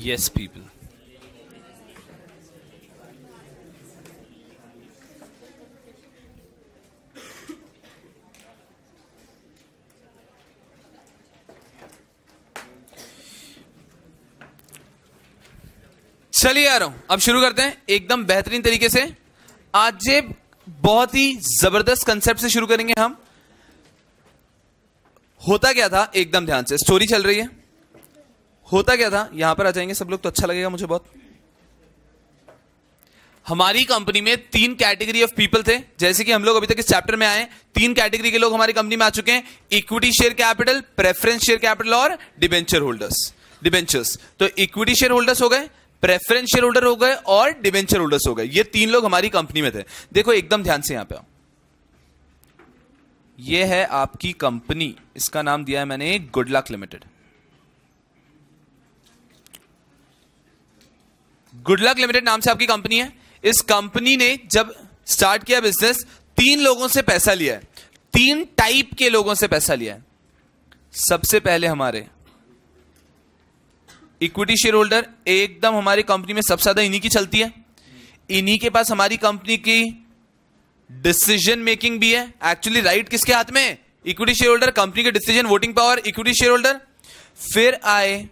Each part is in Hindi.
Yes, people. चलिए आ रहा हूँ। अब शुरू करते हैं एकदम बेहतरीन तरीके से। आज ये बहुत ही ज़बरदस्त कंसेप्ट से शुरू करेंगे हम। होता क्या था? एकदम ध्यान से। स्टोरी चल रही है। होता क्या था? यहाँ पर आ जाएँगे, सब लोग तो अच्छा लगेगा मुझे बहुत। हमारी कंपनी में तीन कैटेगरी ऑफ़ पीपल थे। जैसे कि हम लोग अभी तक इस चैप्टर में आए, तीन कैटेगरी के लोग हमारी कंपनी में आ चुके हैं। Equity share capital preference share capital और डिबेंचर होल्डर्स डिबेंचर्स तो इक्विटी शेयर होल्डर्स हो गए प्रेफरेंस शेयर होल्डर हो गए और डिबेंचर होल्डर्स हो गए। ये तीन लोग हमारी कंपनी में थे। देखो, एकदम ध्यान से यहाँ पे ये है आपकी कंपनी इसका नाम दिया है मैंने good luck limited. Good luck limited नाम से आपकी कंपनी है। इस कंपनी ने जब स्टार्ट किया बिज़नेस तीन लोगों से पैसा लिया है। तीन टाइप के लोगों से पैसा लिया है। सबसे पहले हमारे इक्विटी शेयर होल्डर एकदम हमारी कंपनी में सबसे ज़्यादा इन्हीं की चलती है। इन्हीं के पास हमारी कंपनी की डिसीज़न मेकिंग भी है। एक्चुअली राइट right किसके हाथ में? इक्विटी शेयर होल्डर कंपनी के decision voting power equity share holder फिर आए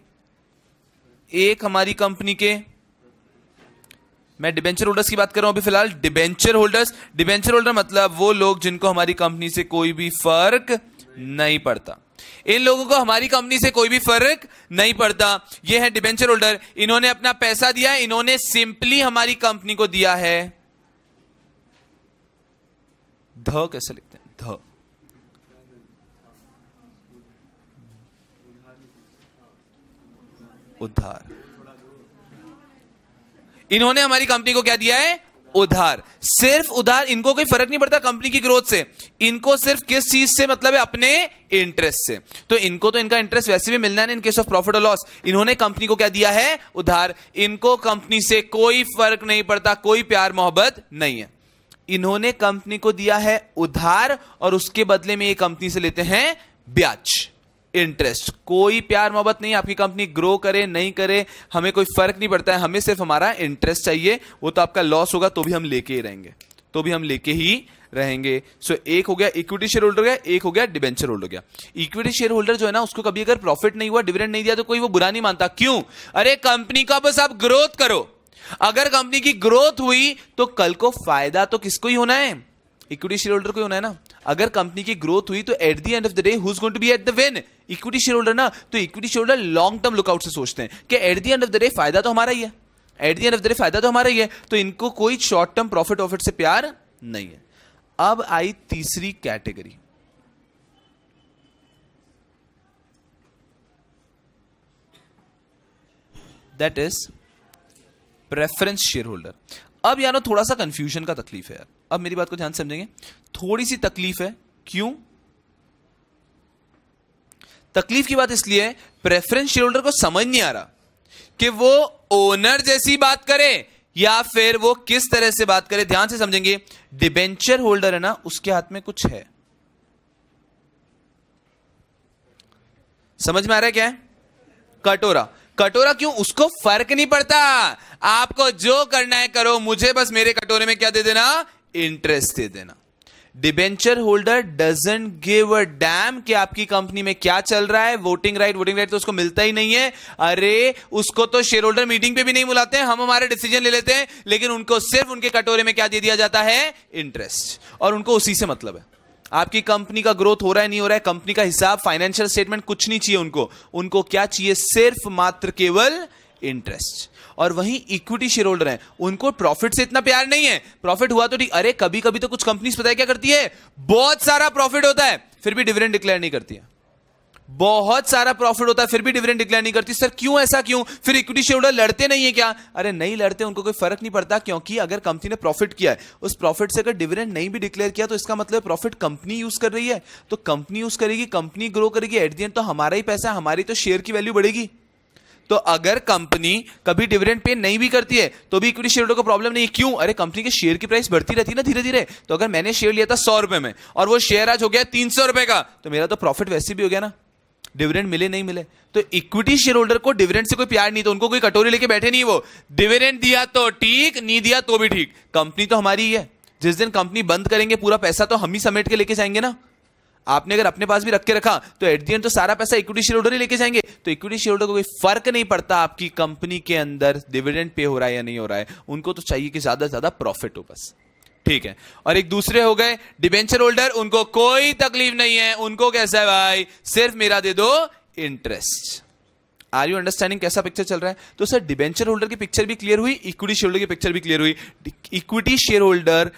एक हमारी कंपनी के मैं डिबेंचर होल्डर्स की बात कर रहा हूँ अभी फ़िलहाल डिबेंचर होल्डर्स डिबेंचर होल्डर मतलब वो लोग जिनको हमारी कंपनी से कोई भी फ़र्क नहीं पड़ता। इन लोगों को हमारी कंपनी से कोई भी फ़र्क नहीं पड़ता। ये है डिबेंचर होल्डर इन्होंने अपना पैसा दिया है, इन्होंने सिंपली हमारी कंपनी को दिया है। ध कैसे लिखते हैं? ध। उधार इन्होंने हमारी कंपनी को क्या दिया है? उधार। सिर्फ़ उधार, इनको कोई फ़र्क नहीं पड़ता कंपनी की ग्रोथ से। इनको सिर्फ़ किस चीज़ से मतलब है? अपने इंटरेस्ट से। तो इनको तो इनका इंटरेस्ट वैसे भी मिलना है इन केस ऑफ़ प्रॉफिट और लॉस इन्होंने कंपनी को क्या दिया है? उधार। इनको कंपनी से कोई फ़र्क नहीं पड़ता, कोई प्यार मोहब्बत नहीं है। इन्होंने कंपनी को दिया है उधार और उसके बदले में ये कंपनी से लेते हैं ब्याज। इंटरेस्ट कोई प्यार मोहब्बत नहीं आपकी कंपनी ग्रो करे नहीं करे हमें कोई फ़र्क नहीं पड़ता है हमें सिर्फ़ हमारा इंटरेस्ट चाहिए। वो तो आपका लॉस होगा तो भी हम लेके ही रहेंगे। तो भी हम लेके ही रहेंगे। सो so, एक हो गया इक्विटी शेयर होल्डर गया एक हो गया डिबेंचर होल्डर गया। इक्विटी शेयर होल्डर जो है ना उसको कभी अगर प्रॉफिट नहीं हुआ डिविडेंड नहीं दिया तो कोई वो बुरा नहीं मानता। क्यों? अरे कंपनी का बस आप ग्रोथ करो। अगर कंपनी की ग्रोथ हुई तो कल को फ़ायदा तो किसको ही होना है? इक्विटी शेयर होल्डर को होना है ना? अगर कंपनी की ग्रोथ हुई तो at the end of the day who's going to be at the win equity share holder ना? तो equity share holder long term lookout से सोचते हैं कि at the end of the day फ़ायदा तो हमारा ही है। At the end of the day फ़ायदा तो हमारा ही है। तो इनको कोई शॉर्ट टर्म प्रॉफिट ऑफिट से प्यार नहीं है। अब आई तीसरी category that is preference share holder अब यार थोड़ा सा कंफ्यूजन का तकलीफ़ है यार। अब मेरी बात को ध्यान समझेंगे। थोड़ी सी तकलीफ़ है। क्यों? तकलीफ़ की बात इसलिए प्रेफरेंस शेयर होल्डर को समझ नहीं आ रहा कि वो ओनर जैसी बात करे या फिर वो किस तरह से बात करे। ध्यान से समझेंगे। डिबेंचर होल्डर है ना, उसके हाथ में कुछ है। समझ में आ रहा है क्या? कटोरा। कटोरा क्यों? उसको फ़र्क नहीं पड़ता। आपको जो करना है करो। मुझे बस मेरे कटोरे में क्या दे देना? इंटरेस्ट दे देना। Debenture holder doesn't give a damn कि आपकी कंपनी में क्या चल रहा है वोटिंग राइट वोटिंग राइट तो उसको मिलता ही नहीं है। अरे, उसको तो शेयर होल्डर मीटिंग पे भी नहीं बुलाते हैं, हम हमारे डिसीज़न ले लेते हैं, लेकिन उनको सिर्फ़ उनके कटोरे में क्या दे दिया जाता है? इंटरेस्ट और उनको उसी से मतलब है। आपकी कंपनी का ग्रोथ हो रहा है, नहीं हो रहा है कंपनी का हिसाब फाइनेंशियल स्टेटमेंट कुछ नहीं चाहिए उनको। उनको क्या चाहिए? सिर्फ़ मात्र केवल इंटरेस्ट और वहीं इक्विटी शेयर होल्डर है। उनको प्रॉफिट से इतना प्यार नहीं है। प्रॉफिट हुआ तो ठीक। अरे कभी कभी तो कुछ कंपनीज़ पता है क्या करती है? बहुत सारा प्रॉफिट होता है, फिर भी डिविडेंड डिक्लेयर नहीं करती है। बहुत सारा प्रॉफिट होता है, फिर भी डिविडेंड डिक्लेयर नहीं करती। सर, क्यों ऐसा क्यों? फिर इक्विटी शेयर होल्डर लड़ते नहीं है क्या? अरे, नहीं लड़ते, उनको कोई फ़र्क नहीं पड़ता, क्योंकि अगर कंपनी ने प्रॉफिट किया है, उस प्रॉफिट से अगर डिविडेंड नहीं भी डिक्लेयर किया तो इसका मतलब प्रॉफिट कंपनी यूज़ कर रही है। तो कंपनी यूज़ करेगी कंपनी ग्रो करेगी एट दी एंड तो हमारा ही पैसा हमारी तो शेयर की वैल्यू बढ़ेगी। तो अगर कंपनी कभी डिविडेंड पे नहीं भी करती है तो भी इक्विटी शेयर होल्डर को प्रॉब्लम नहीं है। क्यों? अरे, कंपनी के शेयर की प्राइस बढ़ती रहती है ना धीरे धीरे तो अगर मैंने शेयर लिया था सौ रुपए में, और वो शेयर आज हो गया तीन सौ रुपए का तो मेरा तो प्रॉफिट वैसे भी हो गया ना। डिविडेंड मिले, नहीं मिले। तो इक्विटी शेयर होल्डर को डिविडेंड से कोई प्यार नहीं तो उनको कोई कटोरी लेके बैठे नहीं वो। डिविडेंड दिया तो ठीक, नहीं दिया तो भी ठीक। कंपनी तो हमारी ही है। जिस दिन कंपनी बंद करेंगे, पूरा पैसा तो हम ही समेट के लेके जाएँगे ना। आपने अगर अपने पास भी रख के रखा तो एट दी एंड तो सारा पैसा इक्विटी शेयर होल्डर ही लेके जाएँगे। तो इक्विटी शेयर होल्डर को कोई फ़र्क नहीं पड़ता आपकी कंपनी के अंदर डिविडेंड पे हो रहा है या नहीं हो रहा है। उनको तो चाहिए कि ज़्यादा से ज़्यादा प्रॉफिट हो बस। ठीक है? और एक दूसरे हो गए डिबेंचर होल्डर उनको कोई तकलीफ़ नहीं है। उनको कैसा है भाई? सिर्फ़ मेरा दे दो इंटरेस्ट आर यू अंडरस्टैंडिंग कैसा पिक्चर चल रहा है? तो सर डिबेंचर होल्डर की पिक्चर भी क्लियर हुई इक्विटी शेयर होल्डर की पिक्चर भी क्लियर हुई। Equity share holder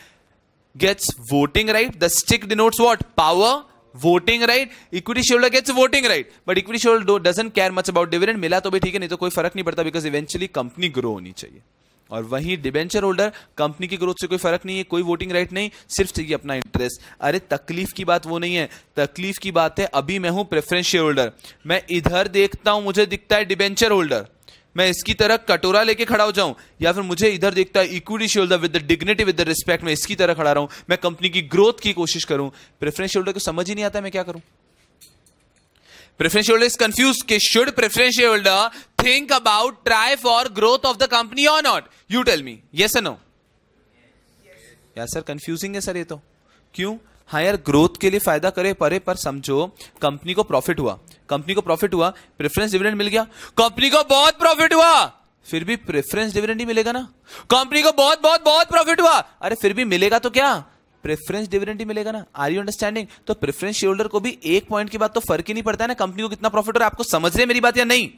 gets voting right the stick denotes what power voting right equity share holder gets voting right but equity share holder doesn't care much about dividend मिला तो भी ठीक है, नहीं तो कोई फ़र्क नहीं पड़ता बिकॉज़ इवेंचुअली कंपनी ग्रो होनी चाहिए। और वहीं डिबेंचर होल्डर कंपनी की ग्रोथ से कोई फ़र्क नहीं है, कोई वोटिंग राइट नहीं, सिर्फ़ चाहिए अपना इंटरेस्ट अरे तकलीफ़ की बात वो नहीं है, तकलीफ़ की बात है, अभी मैं हूँ प्रेफरेंस शेयर होल्डर मैं इधर देखता हूँ, मुझे दिखता है डिबेंचर होल्डर मैं इसकी तरह कटोरा लेके खड़ा हो जाऊँ, या फिर मुझे इधर देखता है equity shareholder with the dignity with the respect मैं इसकी तरह खड़ा रहूँ। मैं कंपनी की ग्रोथ की कोशिश करूँ। प्रेफरेंस होल्डर को समझ ही नहीं आता मैं क्या करूँ? प्रेफरेंस होल्डर इज़ कंफ्यूज कि should preference holder think about try for growth of the company or not? You tell me. Yes or no? या सर कंफ्यूजिंग है सर ये तो। क्यों? हाँ यार ग्रोथ के लिए फ़ायदा करे परे पर समझो कंपनी को प्रॉफिट हुआ। कंपनी को प्रॉफिट हुआ प्रेफरेंस डिविडेंड मिल गया। कंपनी को बहुत प्रॉफिट हुआ फिर भी प्रेफरेंस डिविडेंड ही मिलेगा ना। कंपनी को बहुत बहुत बहुत प्रॉफिट हुआ अरे फिर भी मिलेगा तो क्या? प्रेफरेंस डिविडेंड ही मिलेगा ना। आर यू अंडरस्टैंडिंग तो प्रेफरेंस शेयर होल्डर को भी एक पॉइंट की बात तो फ़र्क ही नहीं पड़ता है ना कंपनी को कितना प्रॉफिट हो रहा है आपको समझ रहे मेरी बात या नहीं?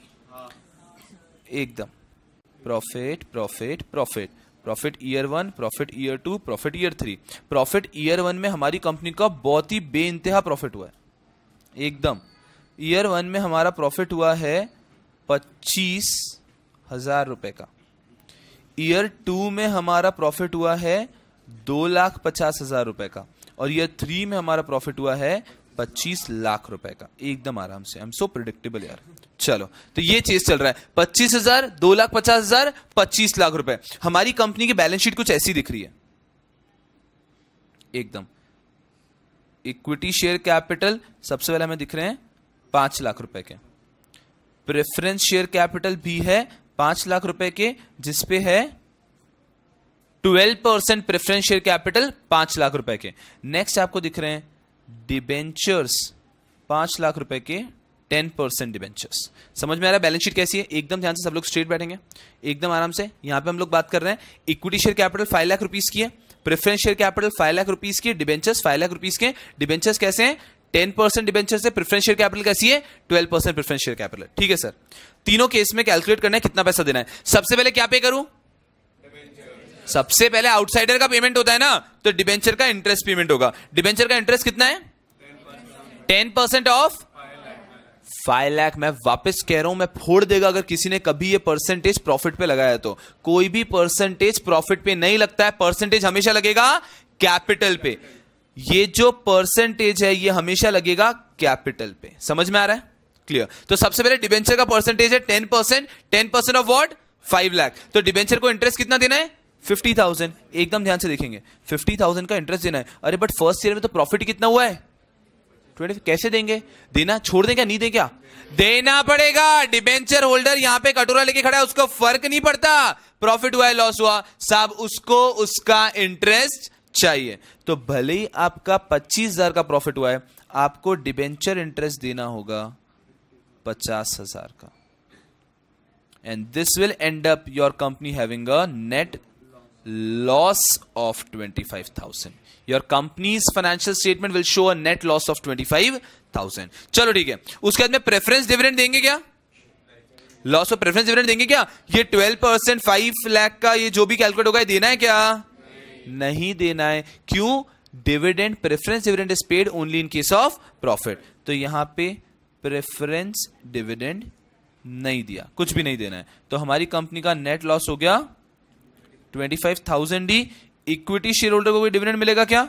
एकदम। Profit profit profit profit year one profit year two profit year three profit year one में हमारी कंपनी का बहुत ही बेइंतहा प्रॉफिट हुआ है। एकदम। ईयर वन में हमारा प्रॉफिट हुआ है पच्चीस हज़ार रुपए का। ईयर टू में हमारा प्रॉफिट हुआ है दो लाख पचास हज़ार रुपए का। और ईयर थ्री में हमारा प्रॉफिट हुआ है पच्चीस लाख रुपए का। एकदम आराम से। आई एम सो प्रिडिक्टेबल यार। चलो तो ये चीज़ चल रहा है। पच्चीस हज़ार, दो लाख पचास हज़ार, पच्चीस लाख रुपए। हमारी कंपनी की बैलेंस शीट कुछ ऐसी दिख रही है। एकदम। इक्विटी शेयर कैपिटल सबसे पहले हमें दिख रहे हैं पाँच लाख रुपए के। प्रेफरेंस शेयर कैपिटल भी है पाँच लाख रुपए के जिसपे है twelve percent preference share capital पाँच लाख रुपए के। नेक्स्ट आपको दिख रहे हैं डिबेंचर्स, पाँच लाख रुपए के। टेन परसेंट डिबेंचर्स समझ में आ रहा है? बैलेंस शीट कैसी है? एकदम ध्यान से सब लोग स्ट्रेट बैठेंगे। एकदम आराम से। यहाँ पे हम लोग बात कर रहे हैं। Equity share capital five lakh rupees की है। Preference share capital five lakh rupees की डिबेंचर्स फाइव लाख रुपीज़ के। डिबेंचर्स कैसे हैं? टेन परसेंट डिवेंचर से प्रेफरेंस शेयर कैपिटल कैसी है? Twelve percent preference share capital ठीक है सर तीनों केस में कैलकुलेट करना है कितना पैसा देना है। सबसे पहले क्या पे करूँ? सबसे पहले आउटसाइडर का पेमेंट होता है ना तो डिबेंचर का इंटरेस्ट पेमेंट होगा। डिबेंचर का इंटरेस्ट कितना है? Ten percent of five lakh मैं वापस कह रहा हूँ, मैं फोड़ देगा अगर किसी ने कभी ये परसेंटेज प्रॉफिट पे लगाया तो। कोई भी परसेंटेज प्रॉफिट पे नहीं लगता है परसेंटेज हमेशा लगेगा कैपिटल पे। ये जो परसेंटेज है, ये हमेशा लगेगा कैपिटल पे। समझ में आ रहा है? क्लियर तो सबसे पहले डिबेंचर का परसेंटेज है ten percent ten percent of what five lakh तो डिबेंचर को इंटरेस्ट कितना देना है? फिफ्टी थाउज़ेंड एकदम ध्यान से देखेंगे। फिफ्टी थाउज़ेंड का इंटरेस्ट देना है। अरे बट फ़र्स्ट ईयर में तो प्रॉफिट कितना हुआ है? ट्वेंटी कैसे देंगे? देना, छोड़ देंगे, नहीं दे क्या? देना पड़ेगा। डिबेंचर होल्डर यहाँ पे कटोरा लेके खड़ा है, उसको फ़र्क नहीं पड़ता। प्रॉफिट हुआ है लॉस हुआ, साहब, उसको उसका इंटरेस्ट चाहिए। तो भले ही आपका पच्चीस हज़ार का प्रॉफिट हुआ है, आपको डिबेंचर इंटरेस्ट देना होगा पचास हज़ार का। And this will end up your company having a net loss of twenty five thousand your company's financial statement will show a net loss of twenty five thousand चलो ठीक है। उसके बाद में प्रेफरेंस डिविडेंड देंगे क्या? लॉस ऑफ़ प्रेफरेंस डिविडेंड देंगे क्या? ये ट्वेल्व परसेंट फाइव लैख का ये जो भी कैलकुलेट होगा देना है क्या? नहीं, नहीं देना है। क्यों? Dividend preference dividend is paid only in case of profit तो यहाँ पे प्रेफरेंस डिविडेंड नहीं दिया। कुछ भी नहीं देना है। तो हमारी कंपनी का नेट लॉस हो गया ट्वेंटी फाइव थाउज़ेंड ही इक्विटी शेयर होल्डर को कोई डिविडेंड मिलेगा क्या?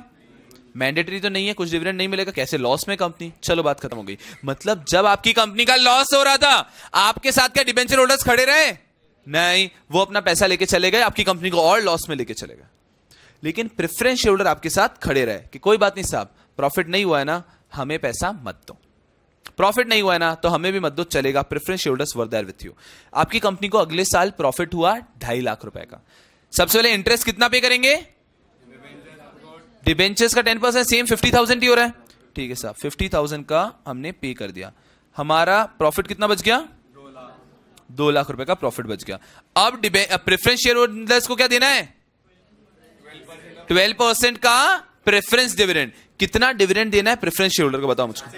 मैंडेटरी तो नहीं है, कुछ डिविडेंड नहीं मिलेगा, कैसे लॉस में कंपनी चलो बात खत्म हो गई। मतलब जब आपकी कंपनी का लॉस हो रहा था, आपके साथ क्या डिबेंचर होल्डर्स खड़े रहे? नहीं, वो अपना पैसा लेके चले गए, आपकी कंपनी को और लॉस में लेके चले गए। लेकिन प्रेफरेंस शेयर होल्डर आपके साथ खड़े रहे कि कोई बात नहीं साहब प्रॉफिट नहीं हुआ है ना, हमें पैसा मत दो। प्रॉफिट नहीं हुआ है ना तो हमें भी मत दो, चलेगा preference share holders were there with you आपकी कंपनी को अगले साल प्रॉफिट हुआ ढाई लाख रुपए का। सबसे पहले इंटरेस्ट कितना पे करेंगे? डिबेंचर्स का ten percent same fifty thousand ही हो रहा है। ठीक है साहब फिफ्टी थाउज़ेंड का हमने पे कर दिया। हमारा प्रॉफिट कितना बच गया? दो लाख रुपए का प्रॉफिट बच गया। अब प्रेफरेंस शेयर होल्डर्स को क्या देना है? ट्वेल्व परसेंट का प्रेफरेंस डिविडेंड कितना डिविडेंड देना है प्रेफरेंस शेयर होल्डर को बताओ मुझको।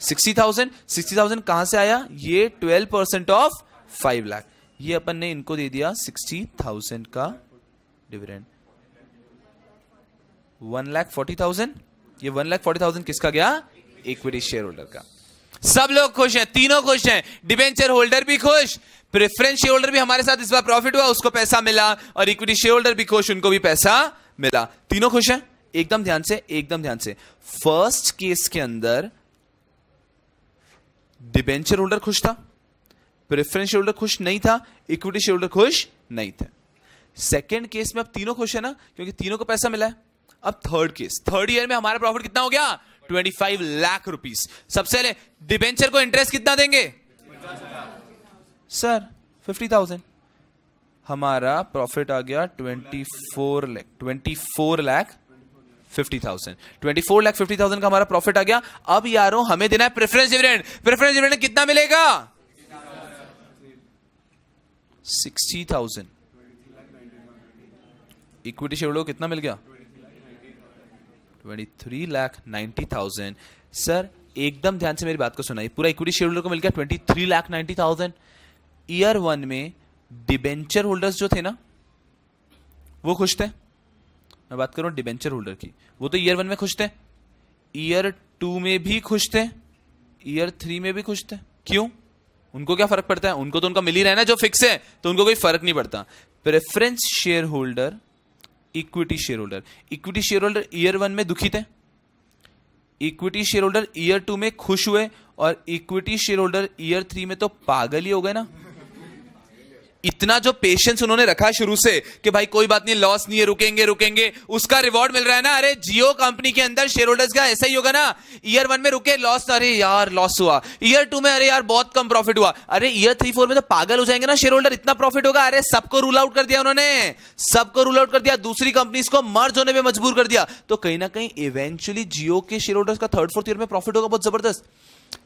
सिक्सटी थाउज़ेंड सिक्सटी थाउज़ेंड कहाँ से आया? ये twelve percent of five lakh ये अपन ने इनको दे दिया सिक्सटी थाउज़ेंड का dividend. One lakh forty thousand? ये वन लाख फोर्टी थाउज़ेंड किसका गया? इक्विटी शेयर होल्डर का। सब लोग खुश हैं, तीनों खुश हैं। डिबेंचर होल्डर भी खुश, प्रेफरेंस शेयर होल्डर भी हमारे साथ इस बार प्रॉफिट हुआ, उसको पैसा मिला और इक्विटी शेयर होल्डर भी खुश, उनको भी पैसा मिला। तीनों खुश हैं? एकदम ध्यान से, एकदम ध्यान से। फ़र्स्ट केस के अंदर डिबेंचर होल्डर खुश था। प्रेफरेंस शेयर होल्डर खुश नहीं था इक्विटी शेयर होल्डर खुश नहीं थे। सेकेंड केस में अब तीनों खुश है ना क्योंकि तीनों को पैसा मिला है। अब थर्ड केस थर्ड ईयर में हमारा प्रॉफिट कितना हो गया? 25 लाख रुपीस सबसे पहले डिबेंचर को इंटरेस्ट कितना देंगे? सर 50,000 हमारा प्रॉफिट आ गया 24 lakh 24 lakh fifty thousand twenty four lakh fifty thousand का हमारा प्रॉफिट आ गया। अब यारों हमें देना है प्रेफरेंस डिविडेंड प्रेफरेंस डिविडेंड कितना मिलेगा? सिक्सटी थाउज़ेंड इक्विटी शेयर को कितना मिल गया? Twenty three lakh ninety thousand sir एकदम ध्यान से मेरी बात को सुनाई पूरा इक्विटी शेयर होल्डर को मिल गया twenty three lakh ninety thousand year one में डिबेंचर होल्डर्स जो थे ना, वो खुश थे? मैं बात करूँ डिबेंचर होल्डर की। वो तो ईयर वन में खुश थे। ईयर टू में भी खुश थे। ईयर थ्री में भी खुश थे। क्यों? उनको क्या फ़र्क पड़ता है? उनको तो उनका मिल ही रहा है ना, जो फिक्स है तो उनको कोई फ़र्क नहीं पड़ता। Preference share holder equity share holder equity share holder year one में दुखी थे equity share holder year two में खुश हुए और equity share holder year three में तो पागल ही हो गए ना। इतना जो पेशेंस उन्होंने रखा शुरू से कि भाई कोई बात नहीं लॉस नहीं है, रुकेंगे रुकेंगे, उसका रिवॉर्ड मिल रहा है ना? अरे, जियो कंपनी के अंदर शेयर होल्डर्स का ऐसा ही होगा ना? ईयर वन में रुके लॉस अरे यार लॉस हुआ। ईयर टू में, अरे यार, बहुत कम प्रॉफिट हुआ। अरे ईयर थ्री फोर में तो पागल हो जाएँगे ना शेयर होल्डर इतना प्रॉफिट होगा। अरे, सबको रूल आउट कर दिया उन्होंने। सबको रूल आउट कर दिया। दूसरी कंपनीज़ को मर्ज होने में मजबूर कर दिया। तो कहीं ना कहीं इवेंचुअली जियो के शेयर होल्डर्स का थर्ड फोर्थ ईयर में प्रॉफिट होगा बहुत ज़बरदस्त।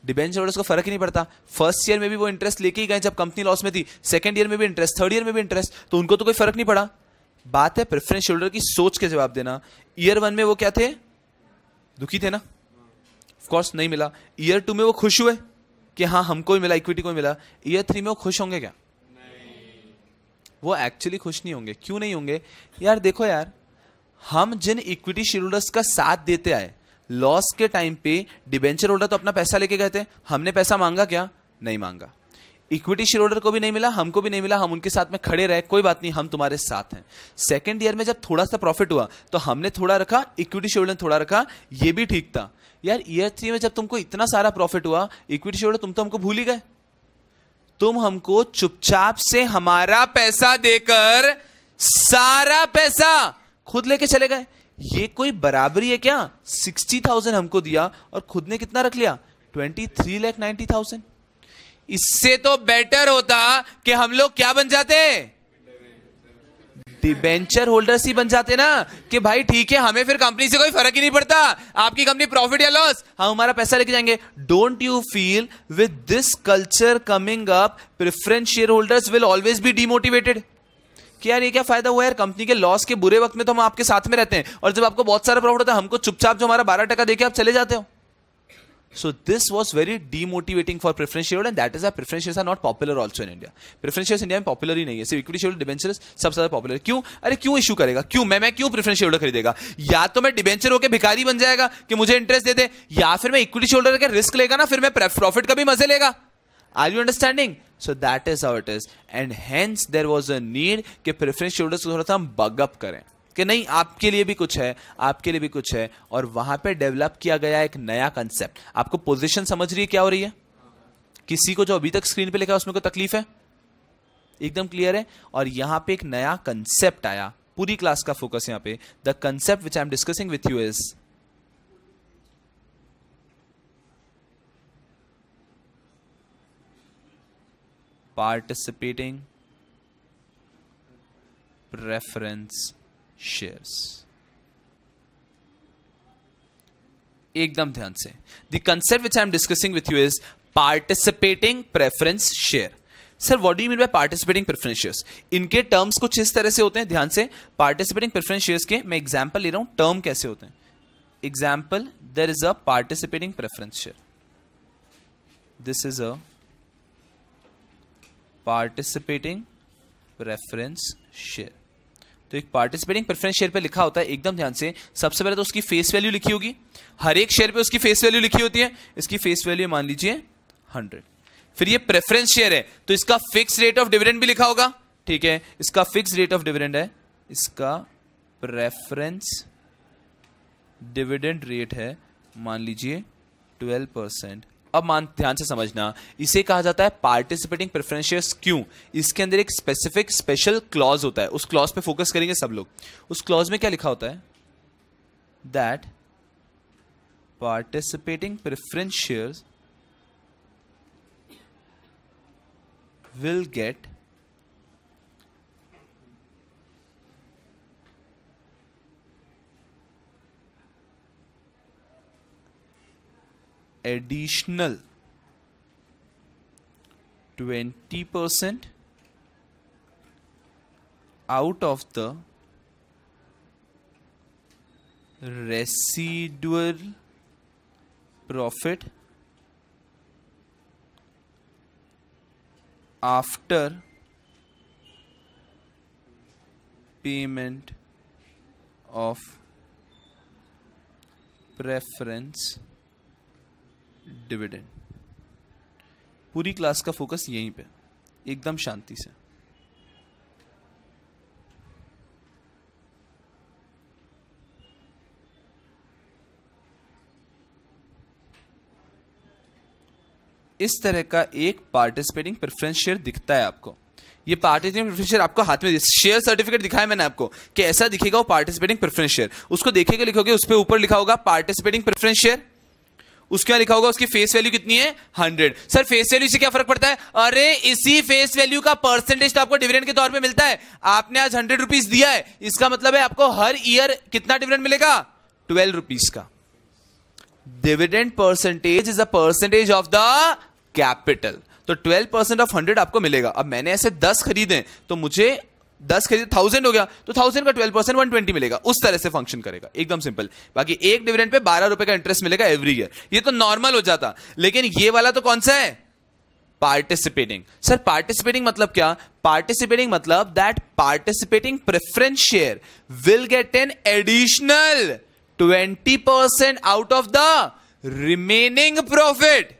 डिबेंचर होल्डर्स को फ़र्क ही नहीं पड़ता। फ़र्स्ट ईयर में भी वो इंटरेस्ट लेके ही गए जब कंपनी लॉस में थी। सेकंड ईयर में भी इंटरेस्ट थर्ड ईयर में भी इंटरेस्ट तो उनको तो कोई फ़र्क नहीं पड़ा। बात है प्रेफरेंस होल्डर की सोच के जवाब देना। ईयर वन में वो क्या थे? दुखी थे ना? ऑफकोर्स नहीं मिला। ईयर टू में वो खुश हुए कि हाँ हमको भी मिला इक्विटी को मिला। ईयर थ्री में वो खुश होंगे क्या? वो एक्चुअली खुश नहीं होंगे। क्यों नहीं होंगे? यार देखो यार हम जिन इक्विटी शेयर होल्डर्स का साथ देते आए लॉस के टाइम पे डिबेंचर होल्डर तो अपना पैसा लेके गए थे। हमने पैसा मांगा क्या? नहीं मांगा। इक्विटी शेयर होल्डर को भी नहीं मिला, हमको भी नहीं मिला, हम उनके साथ में खड़े रहे, कोई बात नहीं, हम तुम्हारे साथ हैं। सेकेंड ईयर में जब थोड़ा सा प्रॉफिट हुआ तो हमने थोड़ा रखा इक्विटी शेयर होल्डर थोड़ा रखा, ये भी ठीक था। यार ईयर थ्री में जब तुमको इतना सारा प्रॉफिट हुआ इक्विटी शेयर होल्डर तुम तो हमको भूल ही गए। तुम हमको चुपचाप से हमारा पैसा देकर सारा पैसा खुद लेके चले गए। ये कोई बराबरी है क्या? सिक्सटी थाउज़ेंड हमको दिया और खुद ने कितना रख लिया? Twenty three lakh ninety thousand. इससे तो बेटर होता कि हम लोग क्या बन जाते? डिबेंचर होल्डर्स ही बन जाते ना, कि भाई ठीक है, हमें फिर कंपनी से कोई फ़र्क ही नहीं पड़ता। आपकी कंपनी प्रॉफिट या लॉस हम हमारा पैसा लेके जाएँगे। Don't you feel with this culture coming up preference share holders will always be demotivated कि यार ये क्या फ़ायदा हुआ यार? कंपनी के लॉस के बुरे वक्त में तो हम आपके साथ में रहते हैं। और जब आपको बहुत सारा प्रॉफिट होता है, हमको चुपचाप जो हमारा बारह टका देके आप चले जाते हो। So this was very demotivating for preference shareholder, and that is why preference shares are not popular also in India. Preference shares में popular ही नहीं है। सिर्फ़ इक्विटी शेयर डिबेंचर्स सबसे ज़्यादा पॉपुलर क्यों? अरे क्यों इशू करेगा? क्यों? मैं मैं क्यों प्रेफरेंस शेयर खरीदेगा? या तो मैं डिबेंचर होकर भिखारी बन जाएगा कि मुझे इंटरेस्ट दे दे, या फिर मैं इक्विटी शेयर के रिस्क लेगा ना, फिर मैं प्रॉफिट का भी मज़े लेगा। Are you understanding so that is how it is and hence there was a need कि प्रेफरेंस शेयर्स को थोड़ा सा हम बगअप करें। कि नहीं, आपके लिए भी कुछ है, आपके लिए भी कुछ है, और वहाँ पे डेवलप किया गया एक नया कंसेप्ट आपको पोजीशन समझ रही है क्या हो रही है? किसी को जो अभी तक स्क्रीन पे लिखा है, उसमें कोई तकलीफ़ है? एकदम क्लियर है? और यहाँ पे एक नया कंसेप्ट आया। पूरी क्लास का फोकस यहाँ पे। The concept which I am discussing with you is participating preference shares. एकदम ध्यान से। The concept which I am discussing with you is participating preference share sir what do you mean by participating preference shares इनके टर्म्स कुछ इस तरह से होते हैं, ध्यान से। पार्टिसिपेटिंग प्रेफरेंस शेयर्स के, मैं एग्जांपल ले रहा हूँ टर्म कैसे होते हैं? Example there is a participating preference share this is a participating preference share तो एक पार्टिसिपेटिंग प्रेफरेंस शेयर पे लिखा होता है, एकदम ध्यान से। सबसे पहले तो उसकी फेस वैल्यू लिखी होगी। हर एक शेयर पे उसकी फेस वैल्यू लिखी होती है। इसकी फेस वैल्यू मान लीजिए हंड्रेड फिर ये प्रेफरेंस शेयर है। तो इसका फिक्स रेट ऑफ़ डिविडेंड भी लिखा होगा। ठीक है? इसका फिक्स रेट ऑफ़ डिविडेंड है। इसका प्रेफरेंस डिविडेंड रेट है, मान लीजिए ट्वेल्व परसेंट अब मान, ध्यान से समझना, इसे कहा जाता है पार्टिसिपेटिंग प्रेफरेंशियस क्यों? इसके अंदर एक स्पेसिफिक स्पेशल क्लॉज होता है। उस क्लॉज पे फोकस करेंगे सब लोग। उस क्लॉज में क्या लिखा होता है? That participating preferentials will get additional 20% out of the residual profit after payment of preference dividend. पूरी क्लास का फोकस यहीं पे, एकदम शांति से। इस तरह का एक पार्टिसिपेटिंग प्रेफरेंस शेयर दिखता है आपको। ये पार्टिसिपेटिंग प्रेफरेंस शेयर आपको हाथ में शेयर सर्टिफिकेट दिखाया मैंने आपको कि ऐसा दिखेगा वो पार्टिसिपेटिंग प्रेफरेंस शेयर उसको देखेगा, लिखोगे उस पर ऊपर लिखा होगा पार्टिसिपेटिंग प्रेफरेंस शेयर उसके यहाँ लिखा होगा, उसकी फेस वैल्यू कितनी है? हंड्रेड सर फेस वैल्यू से क्या फ़र्क पड़ता है? अरे, इसी फेस वैल्यू का परसेंटेज तो आपको डिविडेंड के तौर पे मिलता है। आपने आज हंड्रेड रुपीज़ दिया है। इसका मतलब है आपको हर ईयर कितना डिविडेंड मिलेगा? ट्वेल्व रुपीज़ का. Dividend percentage is a percentage of the capital तो 12 परसेंट ऑफ़ हंड्रेड आपको मिलेगा। अब मैंने ऐसे 10 खरीदे तो मुझे 10 खरीदे थाउज़ेंड हो गया तो थाउज़ेंड का 12 परसेंट वन ट्वेंटी मिलेगा। उस तरह से फ़ंक्शन करेगा। एकदम सिंपल बाकी एक डिविडेंड पे बारह रुपए का इंटरेस्ट मिलेगा एवरी ईयर ये तो नॉर्मल हो जाता। लेकिन ये वाला तो कौन सा है? पार्टिसिपेटिंग सर पार्टिसिपेटिंग मतलब क्या? पार्टिसिपेटिंग मतलब that participating preference share will get an additional twenty percent out of the remaining profit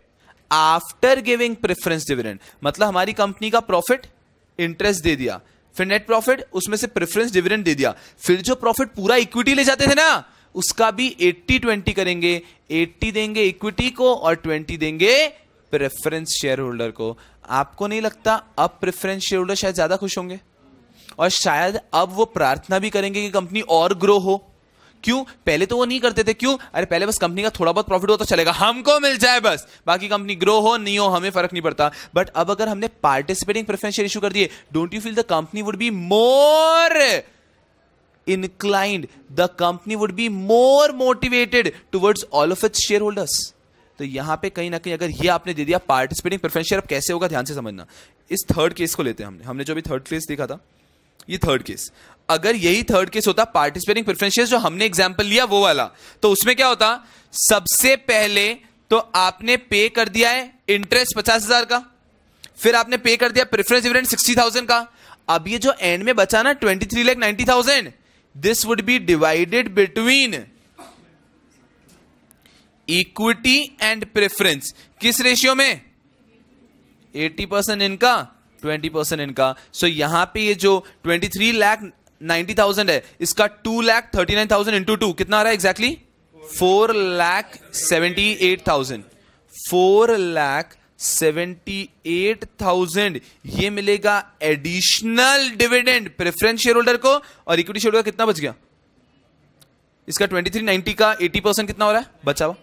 after giving preference dividend मतलब हमारी कंपनी का प्रॉफिट इंटरेस्ट दे दिया। फिर नेट प्रॉफिट उसमें से प्रेफरेंस डिविडेंड दे दिया। फिर जो प्रॉफिट पूरा इक्विटी ले जाते थे ना, उसका भी 80 20 करेंगे। 80 देंगे इक्विटी को और 20 देंगे प्रेफरेंस शेयर होल्डर को। आपको नहीं लगता अब प्रेफरेंस शेयर होल्डर शायद ज़्यादा खुश होंगे? और शायद अब वो प्रार्थना भी करेंगे कि कंपनी और ग्रो हो। क्यों? पहले तो वो नहीं करते थे, क्यों? अरे, पहले बस कंपनी का थोड़ा बहुत प्रॉफिट हो तो चलेगा। हमको मिल जाए बस। बाकी कंपनी ग्रो हो, नहीं हो, हमें फ़र्क नहीं पड़ता। बट अब अगर हमने पार्टिसिपेटिंग प्रेफरेंशियल इशू कर दिए don't you feel the company would be more inclined? The company would be more motivated towards all of its shareholders. तो यहाँ पे कहीं ना कहीं अगर ये आपने दे दिया पार्टिसिपेटिंग प्रेफरेंशियल अब कैसे होगा? ध्यान से समझना। इस थर्ड केस को लेते हैं हमने। हमने जो अभी थर्ड केस देखा था, ये थर्ड केस अगर यही थर्ड केस होता पार्टिसिपेटिंग प्रेफरेंशियल जो हमने एग्ज़ाम्पल लिया वो वाला तो उसमें क्या होता? सबसे पहले तो आपने पे कर दिया है इंटरेस्ट पचास हज़ार का फिर आपने पे कर दिया प्रेफरेंस डिविडेंड सिक्सटी थाउज़ेंड का। अब ये जो एंड में बचा ना twenty three lakh ninety thousand this would be divided between equity and preference किस रेशियो में? एटी परसेंट इनका ट्वेंटी परसेंट इनका। सो so, यहाँ पे ये जो twenty three lakh ninety thousand है। इसका two lakh thirty nine thousand into two कितना आ रहा है exactly four lakh seventy eight thousand. Four lakh seventy eight thousand. ये मिलेगा additional dividend preference share holder को। और इक्विटी शेयर होल्डर कितना बच गया? इसका ट्वेंटी थ्री नाइनटी का एटी परसेंट कितना हो रहा है? बचा हुआ।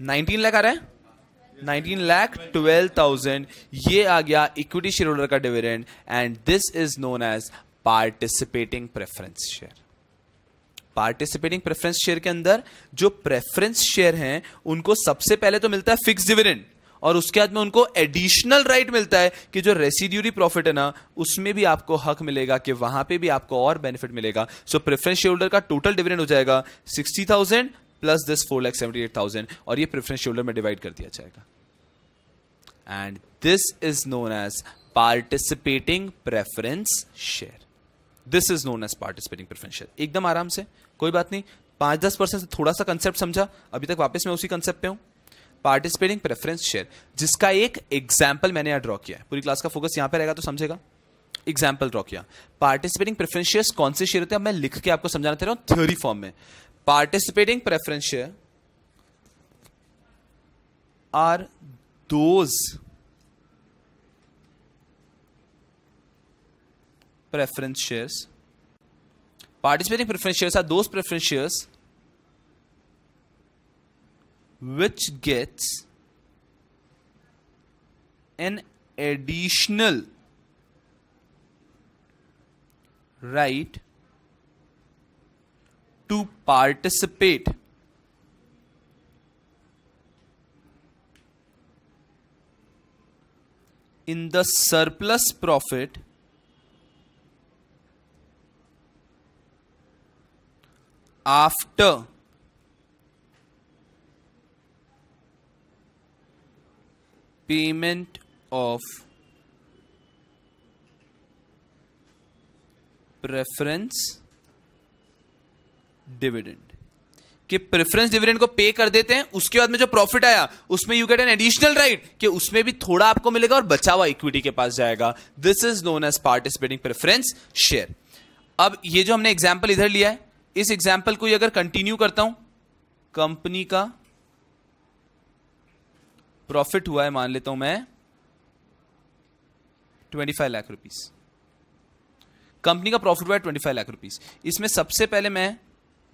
नाइनटीन लाख आ रहा है। 19 लाख 12,000 ये आ गया इक्विटी शेयर होल्डर का dividend and this is known as participating preference share participating preference share के अंदर जो प्रेफरेंस शेयर हैं उनको सबसे पहले तो मिलता है फिक्स डिविडेंड और उसके बाद में उनको एडिशनल राइट मिलता है कि जो रेसिड्यूरी प्रॉफिट है ना उसमें भी आपको हक मिलेगा कि वहाँ पे भी आपको और बेनिफिट मिलेगा। सो प्रेफरेंस शेयर होल्डर का टोटल डिविडेंड हो जाएगा sixty thousand plus this four lakh seventy eight thousand और ये प्रेफरेंस शेयर होल्डर में डिवाइड कर दिया जाएगा। And this is known as participating preference share this is known as participating preference share एकदम आराम से, कोई बात नहीं। पाँच दस परसेंट थोड़ा सा कंसेप्ट समझा, अभी तक वापस मैं उसी कंसेप्ट पे हूँ। पार्टिसिपेटिंग प्रेफरेंस शेयर जिसका एक एग्ज़ाम्पल मैंने यहाँ ड्रॉ किया है। पूरी क्लास का फोकस यहाँ पे रहेगा तो समझेगा। एग्ज़ाम्पल ड्रॉ किया। पार्टिसिपेटिंग प्रेफरेंस शेयर कौन से शेयर होते हैं? मैं लिख के आपको समझाना चाह रहा हूँ थ्योरी फॉर्म में। participating preference share are those preference shares. Participating preference shares are those preference shares which gets an additional right to participate. In the surplus profit after payment of preference dividend कि प्रेफरेंस डिविडेंड को पे कर देते हैं, उसके बाद में जो प्रॉफिट आया, उसमें you get an additional right कि उसमें भी थोड़ा आपको मिलेगा और बचा हुआ इक्विटी के पास जाएगा। This is known as participating preference share अब ये जो हमने एग्ज़ाम्पल इधर लिया है, इस एग्ज़ाम्पल को अगर कंटिन्यू करता हूँ कंपनी का प्रॉफिट हुआ है, मान लेता हूँ मैं 25 लाख रुपीस कंपनी का प्रॉफिट हुआ है 25 लाख रुपीस इसमें सबसे पहले मैं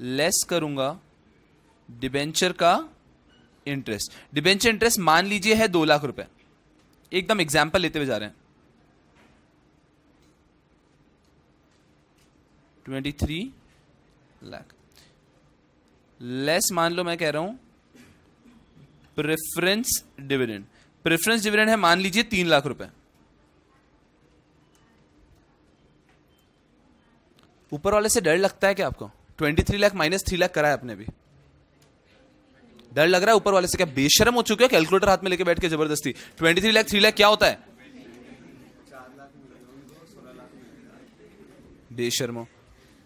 लेस करूँगा डिबेंचर का इंटरेस्ट डिबेंचर इंटरेस्ट मान लीजिए है दो लाख रुपए। एकदम एग्ज़ाम्पल लेते हुए जा रहे हैं। ट्वेंटी थ्री लाख लेस मान लो मैं कह रहा हूँ प्रेफरेंस डिविडेंड प्रेफरेंस डिविडेंड है मान लीजिए तीन लाख रुपए। ऊपर वाले से डर लगता है क्या आपको? Twenty three lakh minus three lakh करा है आपने भी। डर लग रहा है ऊपर वाले से, क्या बेशरम हो चुके हो कैलकुलेटर हाथ में लेके बैठ के ज़बरदस्ती? Twenty three lakh three lakh क्या होता है? बेशर्मो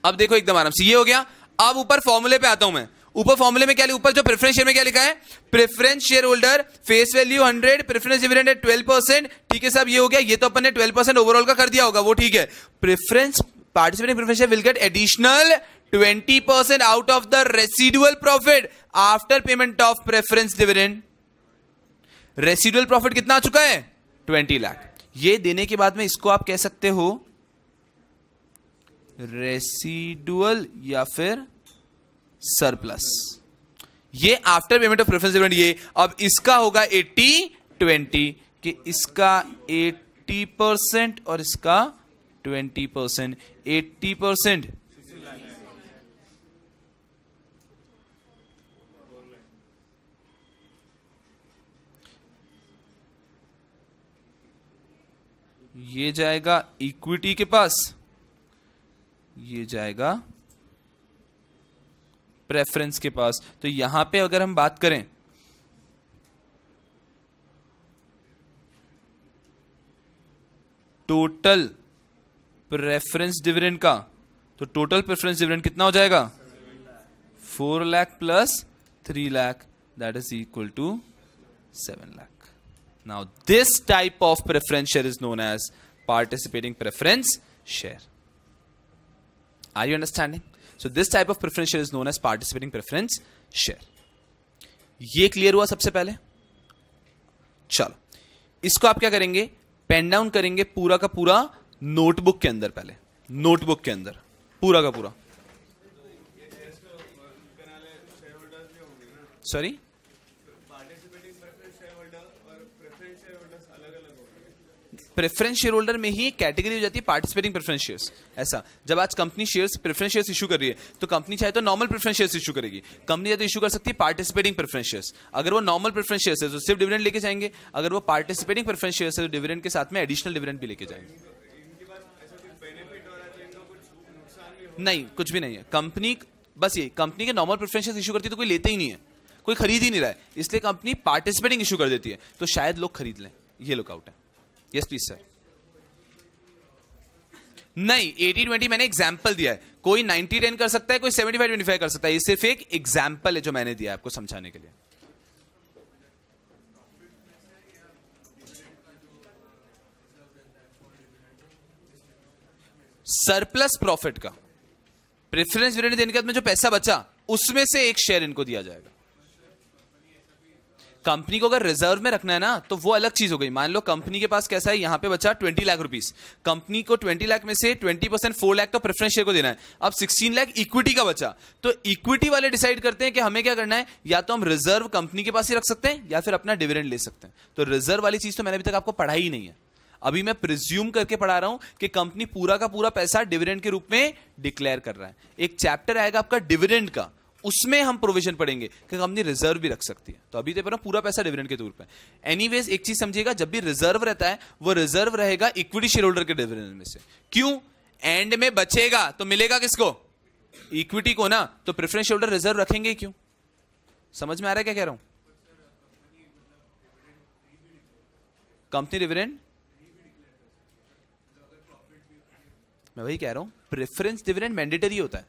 अब देखो एकदम आराम से, ये हो गया। अब ऊपर फॉर्मूले पे आता हूँ मैं। ऊपर फॉर्मूले में क्या लिखा ऊपर जो प्रेफरेंस शेयर में क्या लिखा है? Preference share holder face value hundred preference dividend है ट्वेल्व परसेंट ठीक है साहब, ये हो गया। ये तो अपन ने ट्वेल्व परसेंट ओवरऑल का कर दिया होगा, वो ठीक है। Preference participating preference share will get additional twenty percent out of the residual profit after payment of preference dividend residual profit कितना आ चुका है? ट्वेंटी लाख ये देने के बाद में इसको आप कह सकते हो रेसिडुअल या फिर सरप्लस ये after payment of preference dividend ये अब इसका होगा 80 20 कि इसका 80 परसेंट और इसका 20 परसेंट एट्टी परसेंट ये जाएगा इक्विटी के पास, ये जाएगा प्रेफरेंस के पास। तो यहाँ पे अगर हम बात करें टोटल प्रेफरेंस डिविडेंड का तो टोटल प्रेफरेंस डिविडेंड कितना हो जाएगा? Four lakh plus three lakh that is equal to seven lakh now this type of preference share is known as participating preference share Are you understanding? So, this type of preference share is known as participating preference share. ये क्लियर हुआ सबसे पहले? चलो। इसको आप क्या करेंगे? पेन डाउन करेंगे पूरा का पूरा नोटबुक के अंदर पहले। नोटबुक के अंदर। पूरा का पूरा। सॉरी प्रेफरेंस शेयर होल्डर में ही कैटेगरी हो जाती है पार्टिसिपेटिंग प्रेफरेंस शेयर्स ऐसा। जब आज company shares preference shares issue कर रही है तो कंपनी चाहे तो नॉर्मल प्रेफरेंस शेयर्स इशू करेगी। कंपनी चाहे तो इशू कर सकती है पार्टिसिपेटिंग प्रेफरेंस शेयर्स अगर वो नॉर्मल प्रेफरेंस शेयर्स है तो सिर्फ़ डिविडेंड लेके जाएँगे। अगर वो पार्टिसिपेटिंग प्रेफरेंस शेयर्स है तो डिविडेंड के साथ में एडिशनल डिविडेंड भी लेके जाएँगे। नहीं, कुछ भी नहीं है। कंपनी बस ये कंपनी के नॉर्मल प्रेफरेंस इशू करती है तो कोई लेते ही नहीं है। कोई खरीद ही नहीं रहा है। इसलिए कंपनी पार्टिसिपेटिंग इशू कर देती है। तो शायद लोग खरीद लें। ये लुकआउट है। यस प्लीज़ सर नहीं एटी ट्वेंटी मैंने एग्ज़ाम्पल दिया है। कोई नाइनटी टेन कर सकता है, कोई सेवेंटी फाइव ट्वेंटी फाइव कर सकता है। ये सिर्फ़ एक एग्ज़ाम्पल है जो मैंने दिया आपको समझाने के लिए। सरप्लस प्रॉफिट का। प्रेफरेंस देने के बाद में जो पैसा बचा, उसमें से एक शेयर इनको दिया जाएगा। कंपनी को अगर रिज़र्व में रखना है ना तो वो अलग चीज़ हो गई। मान लो कंपनी के पास कैसा है, यहाँ पे बचा ट्वेंटी लाख रुपीस। कंपनी को ट्वेंटी लाख में से ट्वेंटी परसेंट फोर लाख तो प्रेफरेंस शेयर को देना है। अब सिक्सटीन लाख इक्विटी का बचा। तो इक्विटी वाले डिसाइड करते हैं कि हमें क्या करना है, या तो हम रिज़र्व कंपनी के पास ही रख सकते हैं, या फिर अपना डिविडेंड ले सकते हैं। तो रिज़र्व वाली चीज़ तो मैंने अभी तक आपको पढ़ाई ही नहीं है। अभी मैं प्रिज्यूम करके पढ़ा रहा हूँ कि कंपनी पूरा का पूरा पैसा डिविडेंड के रूप में डिक्लेयर कर रहा है। एक चैप्टर आएगा आपका डिविडेंड का। उसमें हम प्रोविज़न पढ़ेंगे कि कंपनी रिज़र्व भी रख सकती है। तो अभी तो पूरा पैसा डिविडेंड के तौर पर एनीवेज एक चीज़ समझिएगा, जब भी रिज़र्व रहता है, वो रिज़र्व रहेगा इक्विटी शेयर होल्डर के डिविडेंड में से। क्यों? एंड में बचेगा तो मिलेगा किसको? इक्विटी को ना। तो प्रेफरेंस होल्डर रिज़र्व रखेंगे क्यों? समझ में आ रहा है क्या कह रहा हूँ? कंपनी डिविडेंड मैं वही कह रहा हूँ प्रेफरेंस डिविडेंड मैंडेटरी होता है।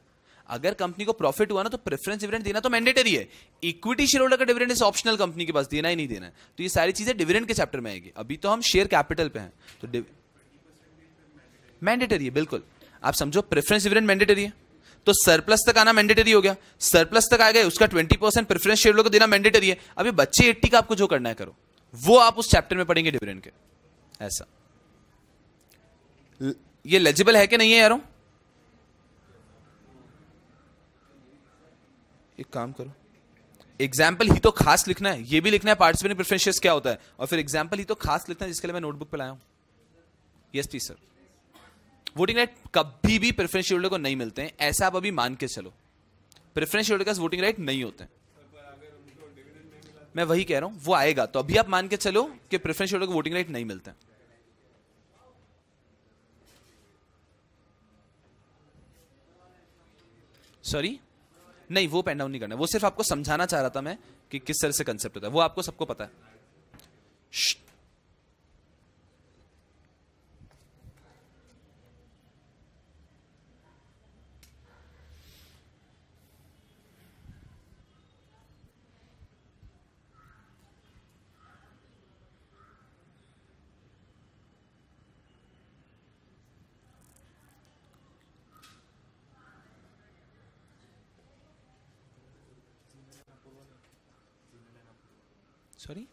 अगर कंपनी को प्रॉफिट हुआ ना तो प्रेफरेंस डिविडेंड देना तो मैंडेटरी है। इक्विटी शेयर होल्डर का डिविडेंड इस ऑप्शनल कंपनी के पास देना ही नहीं देना तो ये सारी चीज़ें डिविडेंड के चैप्टर में आएगी। अभी तो हम शेयर कैपिटल पे हैं। तो मैंडेटरी है, बिल्कुल। आप समझो प्रेफरेंस डिविडेंड मैंडेटरी है। तो सरप्लस तक आना मैंडेटरी हो गया। सरप्लस तक आ गए, उसका ट्वेंटी परसेंट प्रेफरेंस शेयर को देना मैंडेटरी है। अभी बच्चे एट्टी का आपको जो करना है करो। वो आप उस चैप्टर में पढ़ेंगे डिविडेंड के। ऐसा। ये लेजिबल है कि नहीं है यारों? एक काम करो। एग्ज़ाम्पल ही तो खास लिखना है। ये भी लिखना है पार्टिसिपेंट प्रेफरेंशियस क्या होता है? और फिर एग्ज़ाम्पल ही तो खास लिखना है, जिसके लिए मैं नोटबुक पे लाया हूँ। Yes please sir voting right कभी भी प्रेफरेंस होल्डर को नहीं मिलते हैं। ऐसा आप अभी मान के चलो। प्रेफरेंस होल्डर का वोटिंग राइट नहीं होते मैं वही कह रहा हूँ, वो आएगा। तो अभी आप मान के चलो कि प्रेफरेंस होल्डर को वोटिंग राइट नहीं मिलता सॉरी नहीं, वो पेन डाउन नहीं करना वो सिर्फ़ आपको समझाना चाह रहा था मैं कि किस तरह से कंसेप्ट होता है। वो आपको सबको पता है। Sorry?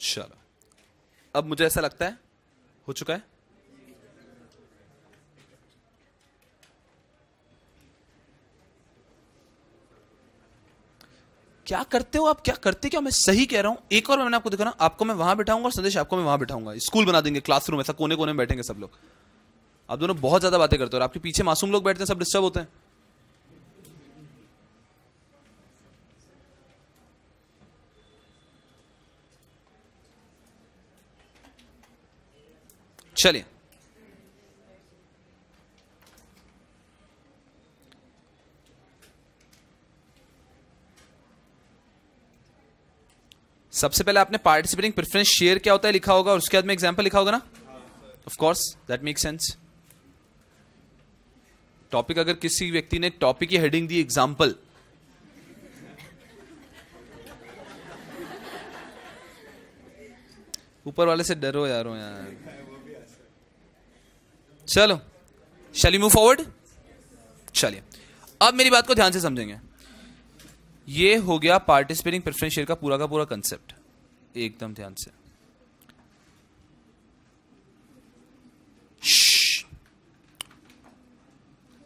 चलो अब मुझे ऐसा लगता है, हो चुका है? क्या करते हो आप? क्या करते क्या? मैं सही कह रहा हूँ। एक और मैंने आपको दिखाना आपको मैं वहाँ बिठाऊँगा और संदेश आपको मैं वहाँ बिठाऊँगा। स्कूल बना देंगे क्लासरूम ऐसा कोने कोने में बैठेंगे सब लोग। आप दोनों बहुत ज़्यादा बातें करते हो और आपके पीछे मासूम लोग बैठते हैं, सब डिस्टर्ब होते हैं। चलिए। सबसे पहले आपने पार्टिसिपेटिंग प्रेफरेंस शेयर क्या होता है लिखा होगा और उसके बाद में एग्जांपल लिखा होगा ना? Of course that make sense topic अगर किसी व्यक्ति ने टॉपिक की हेडिंग दी एग्जांपल ऊपर वाले से डरो यारो यार। चलो शैली मूव फॉरवर्ड चलिए, अब मेरी बात को ध्यान से समझेंगे। ये हो गया पार्टिसिपेटिंग प्रेफरेंस शेयर का पूरा का पूरा कंसेप्ट एकदम ध्यान से।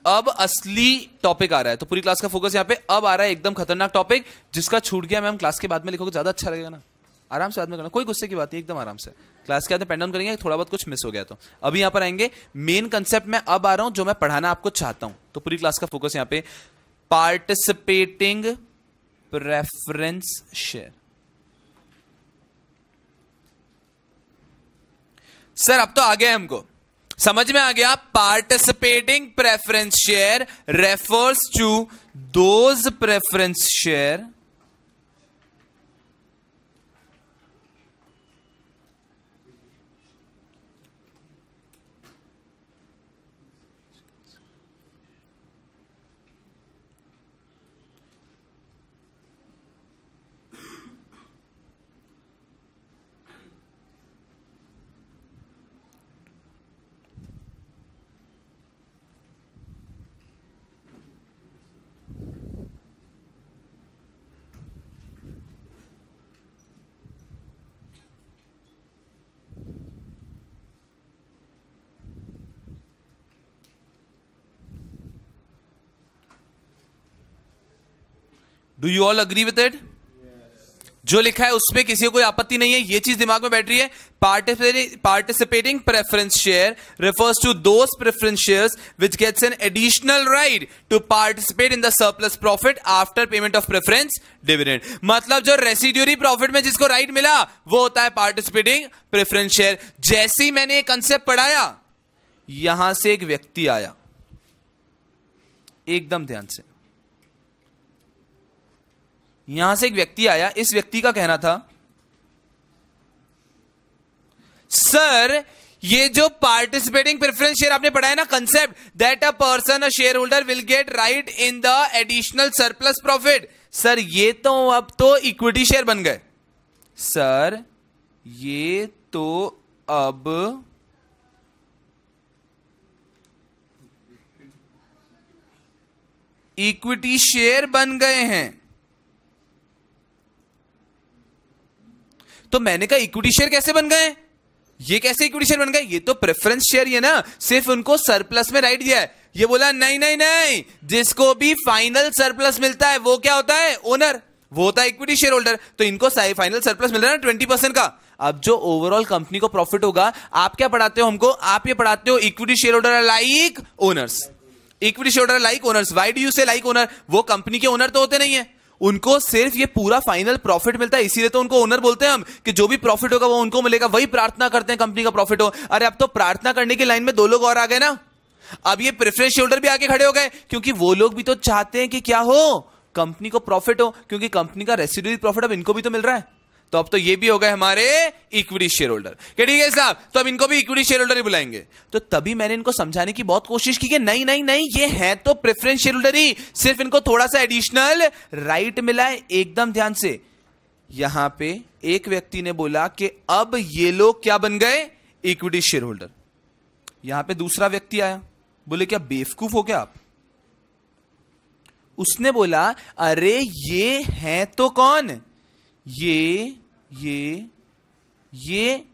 अब असली टॉपिक आ रहा है तो पूरी क्लास का फोकस यहाँ पे अब आ रहा है एकदम खतरनाक टॉपिक जिसका छूट गया, मैम क्लास के बाद में लिखोगे, ज़्यादा अच्छा लगेगा ना। आराम से बाद में करना कोई गुस्से की बात नहीं, एकदम आराम से। क्लास के में पेंड डाउन करेंगे, थोड़ा बहुत कुछ मिस हो गया तो। अभी यहाँ पर आएँगे मेन कंसेप्ट में अब आ रहा हूँ, जो मैं पढ़ाना आपको चाहता हूँ। तो पूरी क्लास का फोकस यहाँ पे पार्टिसिपेटिंग प्रेफरेंस शेयर सर अब तो आ गया हमको। समझ में आ गया? Participating preference share refers to those preference share do you all agree with it जो लिखा है, उसमें किसी को कोई आपत्ति नहीं है, ये चीज़ दिमाग में बैठ रही है। Participating preference share refers to those preference share which gets an additional right to participate in the surplus profit after payment of preference dividend मतलब जो रेसिड्यूरी प्रॉफिट में जिसको राइट right मिला, वो होता है पार्टिसिपेटिंग प्रेफरेंस शेयर जैसे ही मैंने एक कंसेप्ट पढ़ाया, यहाँ से एक व्यक्ति आया। एकदम ध्यान से। यहाँ से एक व्यक्ति आया, इस व्यक्ति का कहना था, सर, ये जो पार्टिसिपेटिंग प्रेफरेंस शेयर आपने पढ़ा है ना concept that a person a share holder will get right in the additional surplus profit sir, ये तो अब तो इक्विटी शेयर बन गए। सर, ये तो अब इक्विटी शेयर बन गए हैं। तो मैंने कहा इक्विटी शेयर कैसे बन गए? ये कैसे इक्विटी शेयर बन गए? ये तो प्रेफरेंस शेयर ये ना, सिर्फ़ उनको सरप्लस में राइट दिया है। ये बोला, नहीं नहीं नहीं, जिसको भी फाइनल सरप्लस मिलता है, वो क्या होता है? ओनर वो होता है इक्विटी शेयर होल्डर तो इनको फाइनल सरप्लस मिल रहा है ना ट्वेंटी परसेंट का? अब जो ओवरऑल कंपनी को प्रॉफिट होगा, आप क्या पढ़ाते हो हमको? आप ये पढ़ाते हो equity share holder like owners equity share holder like owners why do you say like owner वो कंपनी के ओनर तो होते नहीं है. उनको सिर्फ़ ये पूरा फाइनल प्रॉफिट मिलता है। इसीलिए तो उनको ओनर बोलते हैं हम कि जो भी प्रॉफिट होगा वो उनको मिलेगा। वही प्रार्थना करते हैं कंपनी का प्रॉफिट हो। अरे अब तो प्रार्थना करने की लाइन में दो लोग और आ गए ना। अब ये प्रेफरेंस शोल्डर भी आके खड़े हो गए, क्योंकि वो लोग भी तो चाहते हैं कि क्या हो? कंपनी को प्रॉफिट हो, क्योंकि कंपनी का रेसिड्यूल प्रॉफिट अब इनको भी तो मिल रहा है। तो अब तो ये भी हो गए हमारे इक्विटी शेयर होल्डर ठीक है साहब? तो अब इनको भी इक्विटी शेयर होल्डर ही बुलाएँगे. तो तभी मैंने इनको समझाने की बहुत कोशिश की कि नहीं नहीं नहीं, ये है तो प्रेफरेंस शेयर होल्डर ही. सिर्फ़ इनको थोड़ा सा एडिशनल राइट मिला है एकदम ध्यान से. यहाँ पे एक व्यक्ति ने बोला कि अब ये लोग क्या बन गए? इक्विटी शेयर होल्डर यहाँ पे दूसरा व्यक्ति आया. बोले, क्या बेवकूफ़ हो क्या आप? उसने बोला, अरे ये है तो कौन? ये ये ये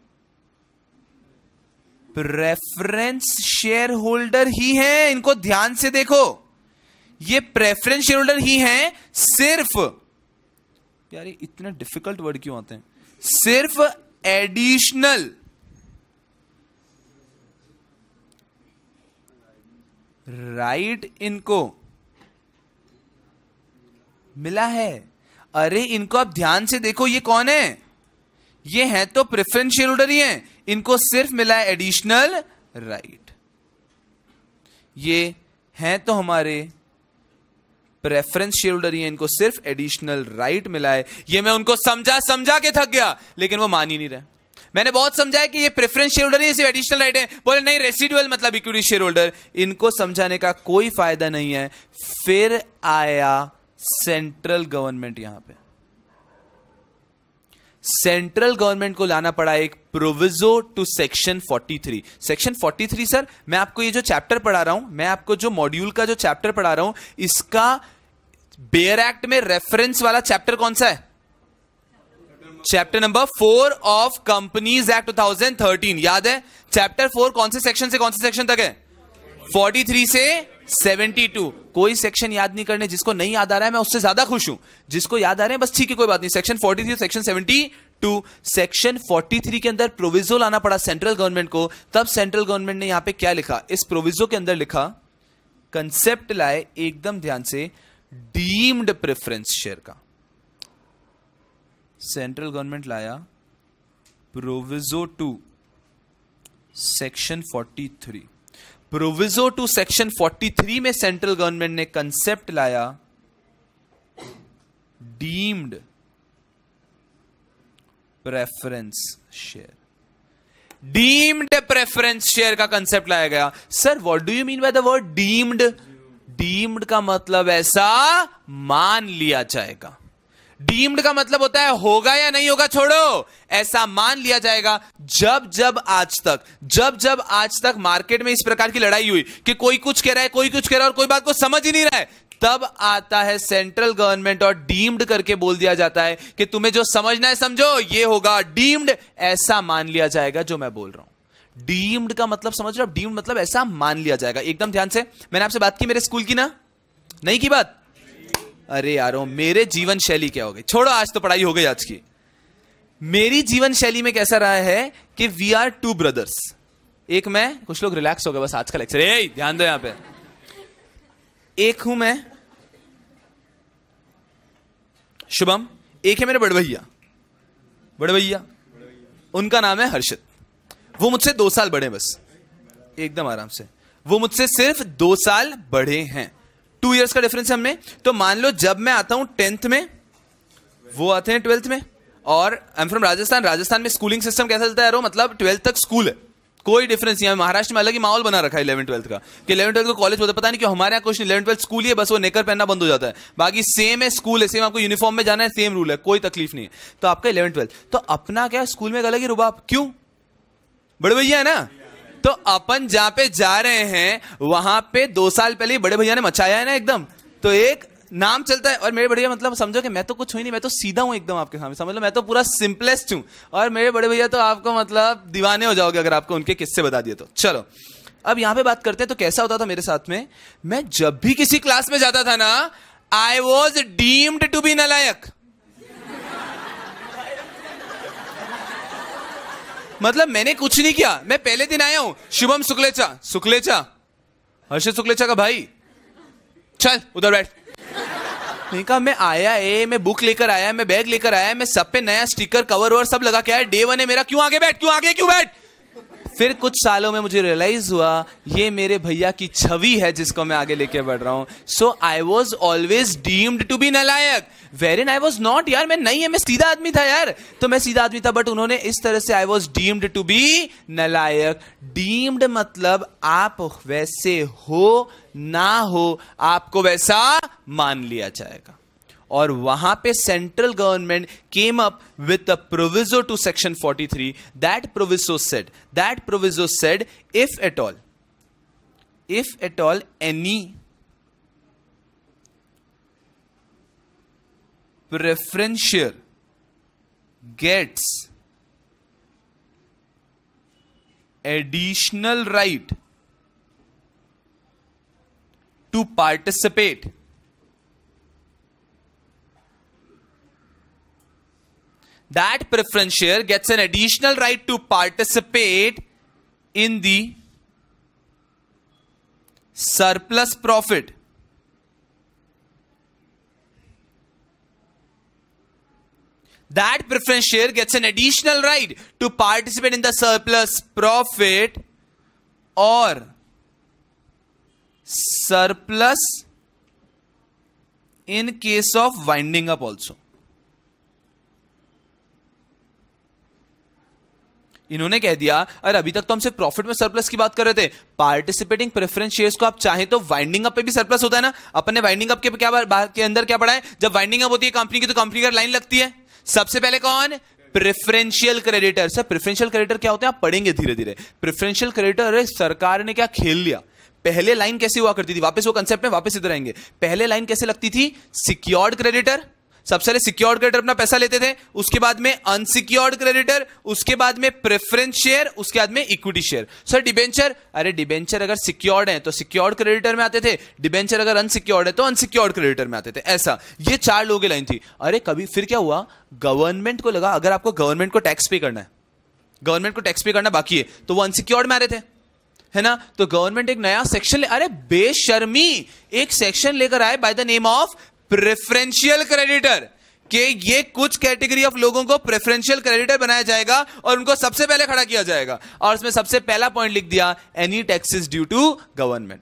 प्रेफरेंस शेयर होल्डर ही है, इनको ध्यान से देखो। ये प्रेफरेंस शेयर होल्डर ही है, सिर्फ़, यार इतने डिफ़िकल्ट वर्ड क्यों आते हैं? सिर्फ़ एडिशनल राइट इनको। मिला है। अरे इनको आप ध्यान से देखो, ये कौन है? ये है तो प्रेफरेंस शेयर होल्डर ही है। इनको सिर्फ़ मिला है एडिशनल राइट ये हैं तो हमारे प्रेफरेंस शेयर होल्डर ही है। इनको सिर्फ़ एडिशनल राइट मिला है। ये मैं उनको समझा समझा के थक गया, लेकिन वो मान ही नहीं रहे। मैंने बहुत समझाया कि ये प्रेफरेंस शेयर होल्डर है, सिर्फ़ एडिशनल राइट है। बोले, नहीं रेसिडुअल मतलब इक्विटी शेयर होल्डर इनको समझाने का कोई फ़ायदा नहीं है। फिर आया सेंट्रल गवर्नमेंट यहाँ पे। सेंट्रल गवर्नमेंट को लाना पड़ा एक proviso two section 43 section 43 sir मैं आपको ये जो चैप्टर पढ़ा रहा हूँ, मैं आपको जो मॉड्यूल का जो चैप्टर पढ़ा रहा हूँ, इसका बेयर एक्ट में रेफरेंस वाला चैप्टर कौन सा है? Chapter number four of companies act 2013 याद है? चैप्टर फोर कौन से सेक्शन से कौन से सेक्शन तक है? 43 से 72 कोई सेक्शन याद नहीं करने, जिसको नहीं याद आ रहा है, मैं उससे ज़्यादा खुश हूँ। जिसको याद आ रहे हैं, बस ठीक है, कोई बात नहीं। सेक्शन 43 सेक्शन 72 सेक्शन 43 के अंदर प्रोविजो लाना पड़ा सेंट्रल गवर्नमेंट को। तब सेंट्रल गवर्नमेंट ने यहाँ पे क्या लिखा? इस प्रोविजो के अंदर लिखा कंसेप्ट लाए एकदम ध्यान से डीम्ड प्रेफरेंस शेयर का। सेंट्रल गवर्नमेंट लाया proviso two section 43 proviso two section 43 में सेंट्रल गवर्नमेंट ने कंसेप्ट लाया deemed preference share deemed preference share का कंसेप्ट लाया गया। Sir what do you mean by the word deemed deemed का मतलब ऐसा मान लिया जाएगा। डीम्ड का मतलब होता है, होगा या नहीं होगा, छोड़ो। ऐसा मान लिया जाएगा, जब जब आज तक, जब जब आज तक मार्केट में इस प्रकार की लड़ाई हुई कि कोई कुछ कह रहा है, कोई कुछ कह रहा है और कोई बात को समझ ही नहीं रहा है, तब आता है सेंट्रल गवर्नमेंट और डीम्ड करके बोल दिया जाता है कि तुम्हें जो समझना है समझो, ये होगा डीम्ड। ऐसा मान लिया जाएगा जो मैं बोल रहा हूँ। डीम्ड का मतलब समझ रहे हो? डीम्ड मतलब ऐसा मान लिया जाएगा। एकदम ध्यान से, मैंने आपसे बात की मेरे स्कूल की ना? नहीं की बात? अरे यारो, मेरे जीवन शैली क्या हो गई? छोड़ो, आज तो पढ़ाई हो गई आज की। मेरी जीवन शैली में कैसा रहा है कि वी आर टू ब्रदर्स एक मैं, कुछ लोग रिलैक्स हो गए, बस आज का लेक्चर ध्यान दो यहाँ पे। एक हूँ मैं। शुभम, एक है मेरे बड़ भैया। बड़े भैया। उनका नाम है हर्षित। वो मुझसे दो साल बड़े बस। एकदम आराम से। वो मुझसे सिर्फ़ दो साल बड़े हैं। टू इयर्स का डिफरेंस है हमने। तो मान लो जब मैं आता हूँ टेंथ में, वो आते हैं ट्वेल्थ में, और I am from Rajasthan Rajasthan में स्कूलिंग सिस्टम कैसा चलता है मतलब ट्वेल्थ तक स्कूल है। कोई डिफरेंस नहीं है। महाराष्ट्र में अलग ही माहौल बना रखा है इलेवन ट्वेल्थ का। कि इलेवन ट्वेल्थ को कॉलेज होता पता नहीं क्यों, हमारे यहाँ कुछ नहीं। इलेवन ट्वेल्थ स्कूल ही है, बस वो नेकर पहनना बंद हो जाता है। बाकी सेम है स्कूल है सेम आपको यूनिफॉर्म में जाना है सेम रूल है, कोई तकलीफ़ नहीं है। तो आपका इलेवन ट्वेल्थ तो अपना क्या स्कूल में अलग ही रुबाब? क्यों? बड़े भैया है ना? तो अपन जहाँ पे जा रहे हैं, वहाँ पे दो साल पहले बड़े भैया ने मचाया है ना एकदम। तो एक नाम चलता है, और मेरे बड़े मतलब समझो कि मैं तो कुछ हुई नहीं, मैं तो सीधा हूँ एकदम आपके सामने, समझ लो, मैं तो पूरा सिंपलेस्ट हूँ। और मेरे बड़े भैया तो आपको मतलब दीवाने हो जाओगे अगर आपको उनके किस्से बता दिए तो। चलो, अब यहाँ पे बात करते हैं तो कैसा होता था मेरे साथ में? मैं जब भी किसी क्लास में जाता था ना I was deemed to be नलायक। मतलब मैंने कुछ नहीं किया। मैं पहले दिन आया हूँ। शुभम शुक्लेचा शुक्लेचा। हर्षित शुक्लेचा का भाई। चल, उधर बैठ। नहीं कहा, मैं आया है मैं बुक लेकर आया, मैं बैग लेकर आया, मैं सब पे नया स्टिकर कवर वर सब लगा के आया। डे वन है मेरा। क्यों आगे बैठ? क्यों आगे? क्यों बैठ? फिर कुछ सालों में मुझे रियलाइज़ हुआ, ये मेरे भैया की छवि है जिसको मैं आगे लेके बढ़ रहा हूँ। So I was always deemed to be नलायक। Where in I was not यार, मैं नहीं है, मैं सीधा आदमी था, यार। तो मैं सीधा आदमी था बट उन्होंने इस तरह से I was deemed to be नलायक। Deemed मतलब आप वैसे हो, ना हो, आपको वैसा मान लिया जाएगा। और वहाँ पे central government came up with a proviso two section 43 that proviso said that proviso said if at all if at all any preferential gets additional right to participate that preference share gets an additional right to participate in the surplus profit. That preference share gets an additional right to participate in the surplus profit or surplus in case of winding up also इन्होंने कह दिया, अरे, अभी तक तो हम सिर्फ़ प्रॉफिट में सरप्लस की बात कर रहे थे। पार्टिसिपेटिंग प्रेफरेंस शेयर्स को आप चाहें तो वाइंडिंग अप पे भी सरप्लस होता है ना। अपने वाइंडिंग अप के क्या के अंदर क्या पड़ा है? जब वाइंडिंग अप होती है कंपनी की तो कंपनी का लाइन लगती है। सबसे पहले कौन? Preferential creditor sir preferential creditor क्या होते हैं? आप पढ़ेंगे धीरे धीरे प्रेफरेंशियल क्रेडिटर अरे, सरकार ने क्या खेल लिया? पहले लाइन कैसे हुआ करती थी? वापस वो कंसेप्ट में वापस इधर आएँगे। पहले लाइन कैसे लगती थी? सिक्योर्ड क्रेडिटर सबसे पहले सिक्योर्ड क्रेडिटर अपना पैसा लेते थे, उसके बाद में अनसिक्योर्ड क्रेडिटर उसके बाद में प्रेफरेंस शेयर उसके बाद में इक्विटी शेयर सर डिबेंचर अरे डिबेंचर अगर सिक्योर्ड है तो सिक्योर्ड क्रेडिटर में आते थे डिबेंचर अगर अनसिक्योर्ड है तो अनसिक्योर्ड क्रेडिटर में आते थे। ऐसा, ये चार लोगों की लाइन थी। अरे कभी फिर क्या हुआ? गवर्नमेंट को लगा, अगर आपको गवर्नमेंट को टैक्स पे करना है गवर्नमेंट को टैक्स पे करना बाकी है तो वो अनसिक्योर्ड में आ रहे थे। है ना? तो गवर्नमेंट एक नया सेक्शन ले, अरे बेशर्मी, एक सेक्शन लेकर आए by the name of preferential creditor, कि ये कुछ कैटेगरी ऑफ़ लोगों को प्रेफरेंशियल क्रेडिटर बनाया जाएगा और उनको सबसे पहले खड़ा किया जाएगा। और इसमें सबसे पहला पॉइंट लिख दिया any taxes due to government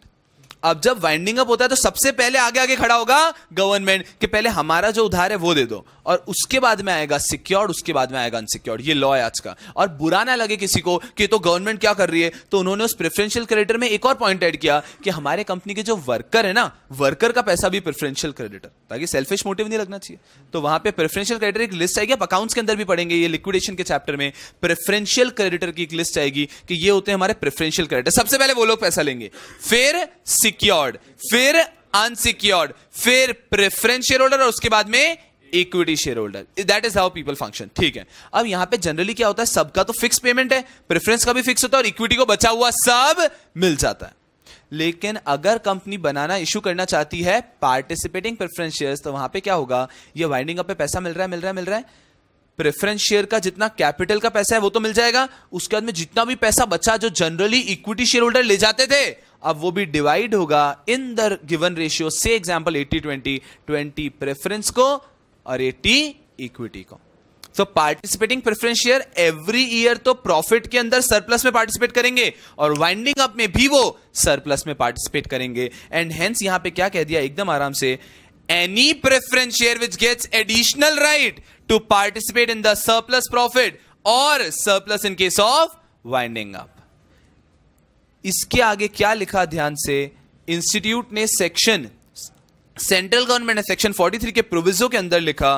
अब जब वाइंडिंग अप होता है तो सबसे पहले आगे आगे खड़ा होगा गवर्नमेंट कि पहले हमारा जो उधार है वो दे दो। और उसके बाद में आएगा सिक्योर्ड उसके बाद में आएगा अनसिक्योर्ड ये लॉ है आज का। और बुरा ना लगे किसी को कि तो गवर्नमेंट क्या कर रही है? तो उन्होंने उस प्रेफरेंशियल क्रेडिटर में एक और पॉइंट ऐड किया कि हमारे कंपनी के जो वर्कर है ना वर्कर का पैसा भी प्रेफरेंशियल क्रेडिटर ताकि सेल्फिश मोटिव नहीं लगना चाहिए। तो वहाँ पे प्रेफरेंशियल क्रेडिटर एक लिस्ट आएगी आप अकाउंट्स के अंदर भी पढ़ेंगे ये लिक्विडेशन के चैप्टर में। प्रेफरेंशियल क्रेडिटर की एक लिस्ट आएगी कि ये होते हैं हमारे प्रेफरेंशियल क्रेडिटर सबसे पहले वो लोग पैसा लेंगे। फिर सिक्योर्ड फिर अनसिक्योर्ड फिर प्रेफरेंस शेयर होल्डर और उसके बाद में equity share holder that is how people function ठीक है? अब यहाँ पे जनरली क्या होता है? सबका तो फिक्स पेमेंट है प्रेफरेंस का भी फिक्स होता है और इक्विटी को बचा हुआ सब मिल जाता है. लेकिन अगर कंपनी बनाना इशू करना चाहती है पार्टिसिपेटिंग प्रेफरेंस शेयर तो वहाँ पे क्या होगा? ये वाइंडिंग अप पे पैसा मिल रहा है, मिल रहा है, मिल रहा है. प्रेफरेंस शेयर का जितना कैपिटल का पैसा है, वो तो मिल जाएगा. उसके बाद में जितना भी पैसा बचा जो जनरली इक्विटी शेयर होल्डर ले जाते थे अब वो भी डिवाइड होगा इन द गिवन रेशियो से एग्ज़ाम्पल 80 20 20 प्रेफरेंस को और 80 इक्विटी को। तो participating preference share every year तो प्रॉफिट के अंदर सरप्लस में पार्टिसिपेट करेंगे और वाइंडिंग अप में भी वो सरप्लस में पार्टिसिपेट करेंगे। एंड हेंस यहाँ पे क्या कह दिया एकदम आराम से any preference share which gets additional right to participate in the surplus profit और surplus in case of winding up इसके आगे क्या लिखा ध्यान से? इंस्टीट्यूट ने सेक्शन सेंट्रल गवर्नमेंट ने सेक्शन 43 के प्रोविजो के अंदर लिखा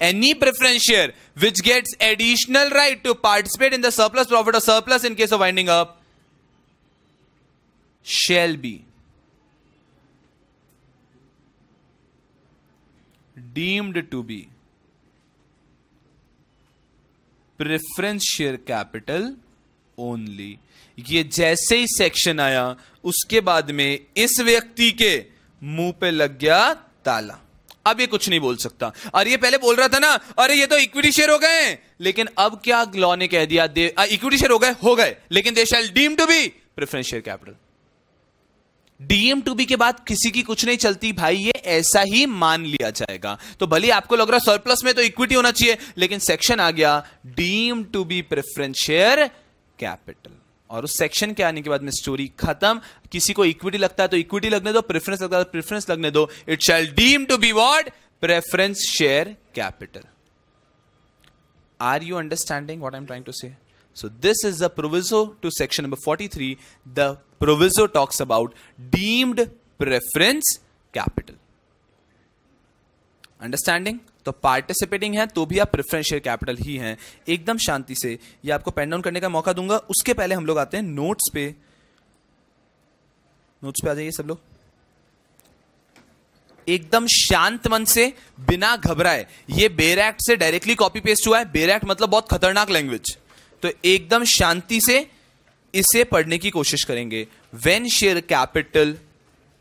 any preference share which gets additional right to participate in the surplus profit और surplus in case of winding up shall be deemed to be preference share capital only ये जैसे ही सेक्शन आया, उसके बाद में इस व्यक्ति के मुँह पे लग गया ताला। अब ये कुछ नहीं बोल सकता। अरे ये पहले बोल रहा था ना, अरे ये तो इक्विटी शेयर हो गए। लेकिन अब क्या लॉ ने कह दिया? इक्विटी शेयर हो गए हो गए। लेकिन they shall deem to be preference share capital deem to be के बाद किसी की कुछ नहीं चलती। भाई, ये ऐसा ही मान लिया जाएगा। तो भले आपको लग रहा है सरप्लस में तो इक्विटी होना चाहिए, लेकिन सेक्शन आ गया deem to be preference share capital. और उस सेक्शन के आने के बाद में स्टोरी खत्म। किसी को इक्विटी लगता है तो इक्विटी लगने दो प्रेफरेंस लगता है प्रेफरेंस लगने दो। It shall deem to be what preference share capital are you understanding what I am trying to say So this is the proviso to section number 43. The proviso talks about deemed preference capital. Understanding? तो पार्टिसिपेटिंग है तो भी आप प्रेफरेंस शेयर कैपिटल ही हैं। एकदम शांति से ये आपको पेन डाउन करने का मौका दूँगा। उसके पहले हम लोग आते हैं नोट्स पे। नोट्स पे आ जाइए सब लोग। एकदम शांत मन से, बिना घबराए। ये बेर एक्ट से डायरेक्टली कॉपी पेस्ट हुआ है। बेर एक्ट मतलब बहुत खतरनाक लैंग्वेज तो एकदम शांति से इसे पढ़ने की कोशिश करेंगे। When share capital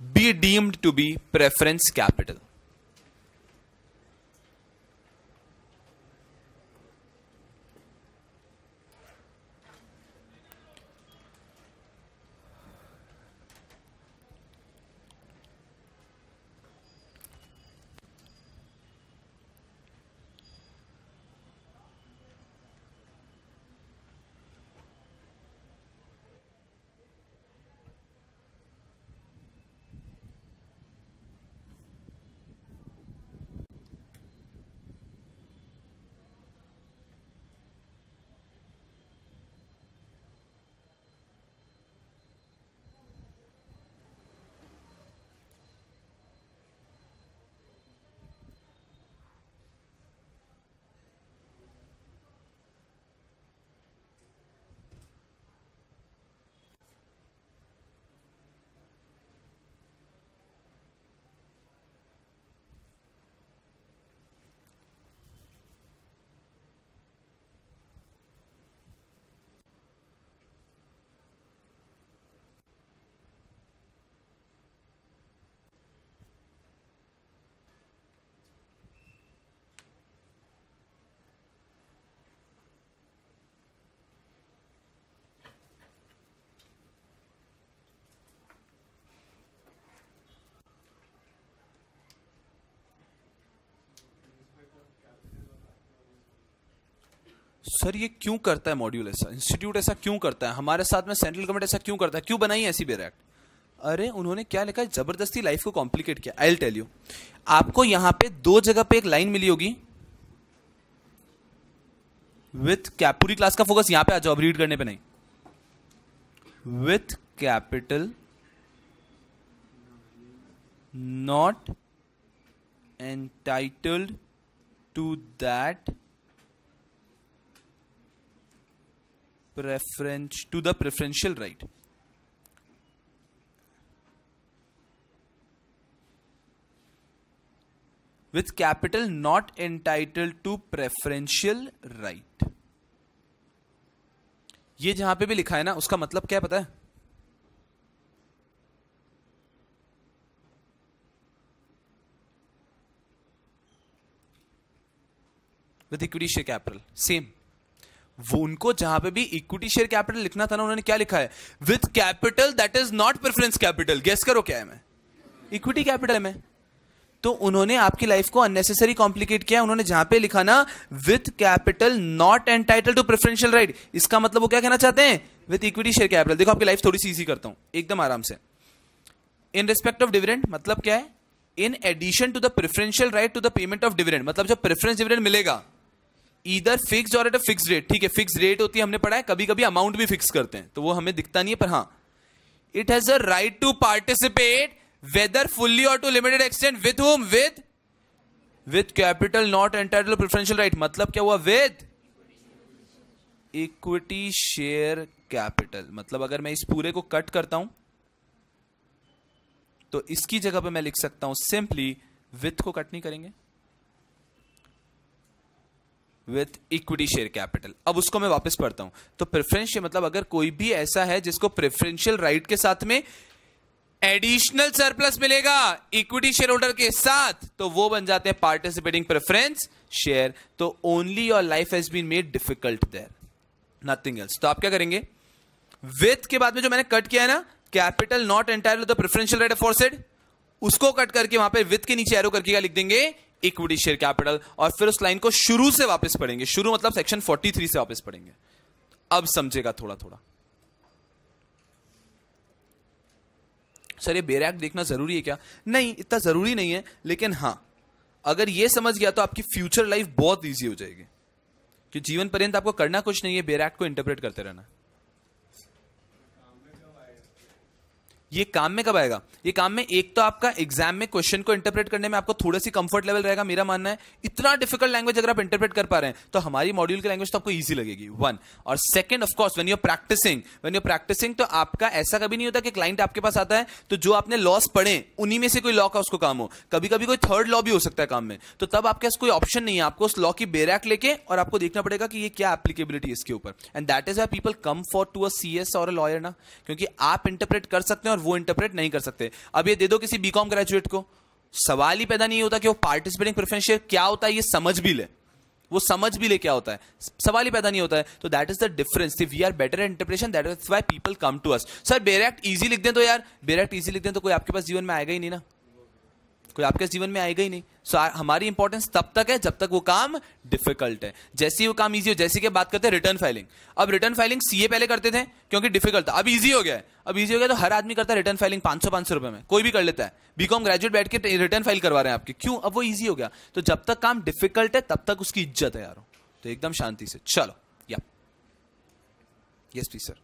be deemed to be preference capital sir, ये क्यों करता है मॉड्यूल ऐसा? इंस्टीट्यूट ऐसा क्यों करता है? हमारे साथ में सेंट्रल गवर्नमेंट ऐसा क्यों करता है? क्यों बनाई ऐसी बेर एक्ट अरे, उन्होंने क्या लिखा है? ज़बरदस्ती लाइफ को कॉम्प्लिकेट किया। आई टेल यू आपको यहाँ पे दो जगह पे एक लाइन मिली होगी। विथ कैप पूरी क्लास का फोकस यहाँ पे आ जाओ रीड करने पे नहीं। With capital not entitled to that preference to the preferential right with capital not entitled to preferential right ये जहाँ पे भी लिखा है ना उसका मतलब क्या है पता है with equity share capital same वो उनको जहाँ पे भी इक्विटी शेयर कैपिटल लिखना था ना, उन्होंने क्या लिखा है? With capital that is not preference capital guess करो क्या है मैं? इक्विटी कैपिटल में। तो उन्होंने आपकी लाइफ को अननेसेसरी कॉम्प्लिकेट किया, उन्होंने जहाँ पे लिखा ना with capital not entitle to preferential right इसका मतलब वो क्या कहना चाहते हैं? विथ इक्विटी शेयर कैपिटल देखो, आपकी लाइफ थोड़ी सी इजी करता हूँ, एकदम आराम से। इन रिस्पेक्ट ऑफ़ डिविडेंड मतलब क्या है? In addition to the preferential right to the payment of dividend मतलब जब प्रेफरेंस डिविडेंड मिलेगा इधर फिक्स और एट अ फिक्स रेट ठीक है फिक्स रेट होती है, हमने पढ़ा है कभी कभी अमाउंट भी फिक्स करते हैं। तो वो हमें दिखता नहीं है, पर हाँ। It has a right to participate whether fully or to limited extent with whom with with capital not entitle preferential right मतलब क्या हुआ? विथ इक्विटी शेयर कैपिटल मतलब अगर मैं इस पूरे को कट करता हूँ तो इसकी जगह पे मैं लिख सकता हूँ सिंपली विथ को कट नहीं करेंगे। विथ इक्विटी शेयर कैपिटल अब उसको मैं वापस पढ़ता हूँ। तो प्रेफरेंशियल मतलब अगर कोई भी ऐसा है जिसको प्रेफरेंशियल राइट के साथ में एडिशनल सरप्लस मिलेगा इक्विटी शेयर होल्डर के साथ तो वो बन जाते हैं पार्टिसिपेटिंग प्रेफरेंस शेयर तो only your life has been made difficult there nothing else तो आप क्या करेंगे? विथ के बाद में जो मैंने कट किया है ना capital not entire the preferential right of उसको कट करके वहाँ पे विथ के नीचे एरो करके क्या लिख देंगे? इक्विटी शेयर कैपिटल और फिर उस लाइन को शुरू से वापस पढ़ेंगे। शुरू मतलब सेक्शन 43 से वापस पढ़ेंगे। अब समझेगा थोड़ा थोड़ा सर, ये बेरैक देखना ज़रूरी है क्या? नहीं, इतना ज़रूरी नहीं है, लेकिन हाँ, अगर ये समझ गया तो आपकी फ्यूचर लाइफ बहुत ईजी हो जाएगी। कि जीवन पर्यंत आपको करना कुछ नहीं है, बेरैक को इंटरप्रेट करते रहना। ये काम में कब आएगा? ये काम में एक तो आपका एग्ज़ाम में क्वेश्चन को इंटरप्रेट करने में आपको थोड़ा सी कंफर्ट लेवल रहेगा, मेरा मानना है। इतना डिफ़िकल्ट लैंग्वेज अगर आप इंटरप्रेट कर पा रहे हैं तो हमारी मॉड्यूल की लैंग्वेज तो आपको ईजी लगेगी वन और second of course when you're practicing when you're practicing तो आपका ऐसा कभी नहीं होता कि क्लाइंट आपके पास आता है तो जो आपने लॉस पढ़े, उन्हीं में से कोई लॉ का उसको काम हो। कभी कभी कोई थर्ड लॉ भी हो सकता है काम में। तो तब आपके पास कोई ऑप्शन नहीं है, आपको उस लॉ की बेरैक लेके और आपको देखना पड़ेगा कि ये क्या एप्लीकेबिलिटी इसके ऊपर। And that is people come for to a C S और लॉयर ना, क्योंकि आप इंटरप्रेट कर सकते हैं और वो इंटरप्रेट नहीं कर सकते। अब ये दे दो किसी बीकॉम ग्रेजुएट को। सवाल ही पैदा नहीं होता कि वो पार्टिसिपेटिंग प्रेफरेंस शेयर क्या होता है, ये समझ भी ले। वो समझ भी ले क्या होता है। सवाल ही पैदा नहीं होता है। तो that is the difference we are better interpretation that is why people come to us sir bare act easy लिख दें तो यार। बेरेक्ट ईजी लिख दें तो कोई आपके पास जीवन में आएगा ही नहीं ना। कोई आपके जीवन में आएगा ही नहीं। सो so, हमारी इंपॉर्टेंस तब तक है जब तक वो काम डिफ़िकल्ट है। जैसे ही वो काम इजी हो जैसे कि बात करते हैं रिटर्न फाइलिंग अब रिटर्न फाइलिंग सीए पहले करते थे क्योंकि डिफ़िकल्ट था। अब इजी हो गया है। अब इजी हो गया तो हर आदमी करता है रिटर्न फाइलिंग पाँच सौ पाँच सौ रुपए में। कोई भी कर लेता है। बीकॉम ग्रेजुएट बैठ के रिटर्न फ़ाइल करवा रहे हैं आपके। क्यों? अब वो ईजी हो गया। तो जब तक काम डिफ़िकल्ट है तब तक उसकी इज़्ज़त है यार। तो एकदम शांति से। चलो या। यस प्लीज़ सर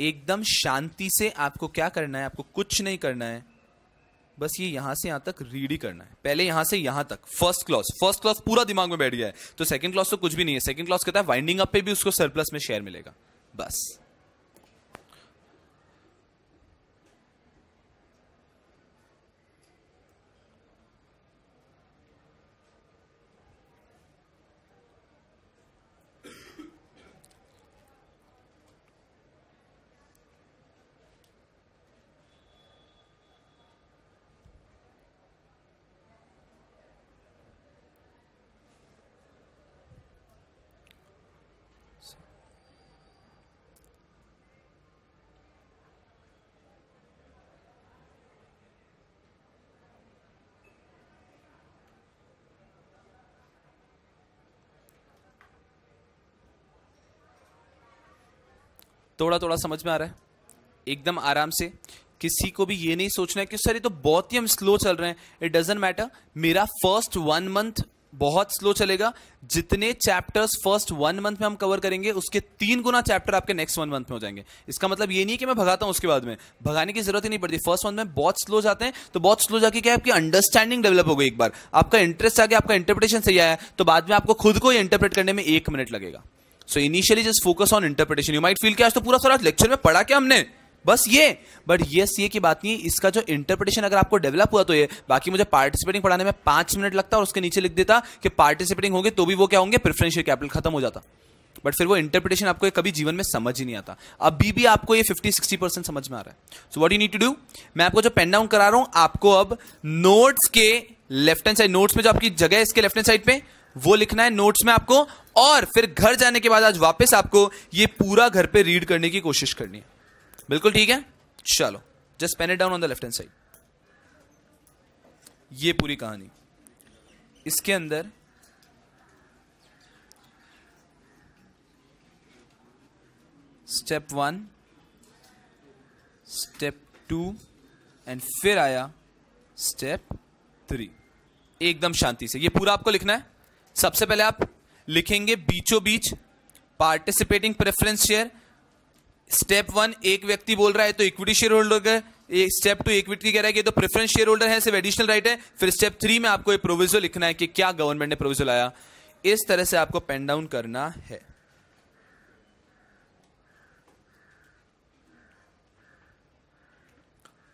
एकदम शांति से आपको क्या करना है, आपको कुछ नहीं करना है, बस ये यहाँ से यहाँ तक रीड ही करना है। पहले यहाँ से यहाँ तक फ़र्स्ट क्लॉस फ़र्स्ट क्लॉस पूरा दिमाग में बैठ गया है। तो सेकंड क्लॉस तो कुछ भी नहीं है। सेकंड क्लॉस कहता है वाइंडिंग अप पे भी उसको सरप्लस में शेयर मिलेगा। बस। थोड़ा थोड़ा समझ में आ रहा है? एकदम आराम से। किसी को भी ये नहीं सोचना है कि सर, ये तो बहुत ही हम स्लो चल रहे हैं। इट डजेंट मैटर मेरा फ़र्स्ट वन मंथ बहुत स्लो चलेगा। जितने चैप्टर्स फ़र्स्ट वन मंथ में हम कवर करेंगे, उसके तीन गुना चैप्टर आपके नेक्स्ट वन मंथ में हो जाएँगे। इसका मतलब ये नहीं है कि मैं भगाता हूँ उसके बाद में। भगाने की ज़रूरत ही नहीं पड़ती। फ़र्स्ट मंथ में बहुत स्लो जाते हैं तो बहुत स्लो जाके क्या आपकी अंडरस्टैंडिंग डेवलप हो गई एक बार। आपका इंटरेस्ट आ गया, आपका इंटरप्रिटेशन सही आया तो बाद में आपको खुद को इंटरप्रेट करने में एक मिनट लगेगा। So initially just focus on interpretation you might feel कि आज तो पूरा सारा लेक्चर में पढ़ा क्या हमने? बस ये। बट यस ये की बात नहीं इसका जो इंटरप्रिटेशन अगर आपको डेवलप हुआ तो ये। बाकी मुझे पार्टिसिपेटिंग पढ़ाने में पाँच मिनट लगता और उसके नीचे लिख देता कि पार्टिसिपेटिंग होंगे तो भी वो क्या होंगे? प्रेफरेंशियल कैपिटल खत्म हो जाता। बट फिर वो इंटरप्रिटेशन आपको कभी जीवन में समझ ही नहीं आता। अभी भी आपको ये 50 60 परसेंट समझ में आ रहा है। So what you need to do मैं आपको जो पेन डाउन करा रहा हूँ, आपको अब नोट्स के लेफ़्ट हैंड साइड नोट्स में जो आपकी जगह है इसके लेफ़्ट हैंड साइड पे वो लिखना है नोट्स में आपको, और फिर घर जाने के बाद आज वापस आपको ये पूरा घर पे रीड करने की कोशिश करनी है। बिल्कुल ठीक है? चलो just pen it down on the left hand side ये पूरी कहानी। इसके अंदर step one step two and फिर आया स्टेप थ्री एकदम शांति से। ये पूरा आपको लिखना है? सबसे पहले आप लिखेंगे बीचों बीच participating preference share step one एक व्यक्ति बोल रहा है तो equity share holder step two equity कह रहा है कि तो प्रेफरेंस शेयर होल्डर है, सिर्फ़ एडिशनल राइट है। फिर स्टेप थ्री में आपको एक प्रोविज़न लिखना है कि क्या गवर्नमेंट ने प्रोविज़न लाया। इस तरह से आपको पेन डाउन करना है।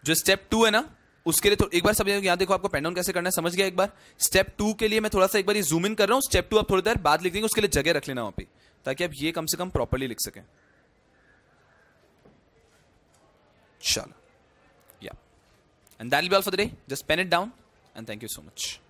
जो स्टेप टू है ना उसके लिए तो एक बार समझ यहाँ देखो आपको पेन डाउन कैसे करना है, समझ गया एक बार? स्टेप टू के लिए मैं थोड़ा सा एक बार जूम इन कर रहा हूँ स्टेप टू आप थोड़ी देर बाद लिख देंगे, उसके लिए जगह रख लेना वहाँ पे, ताकि आप ये कम से कम प्रॉपरली लिख सकें। चलो या and that will be all for the day just pen it down and thank you so much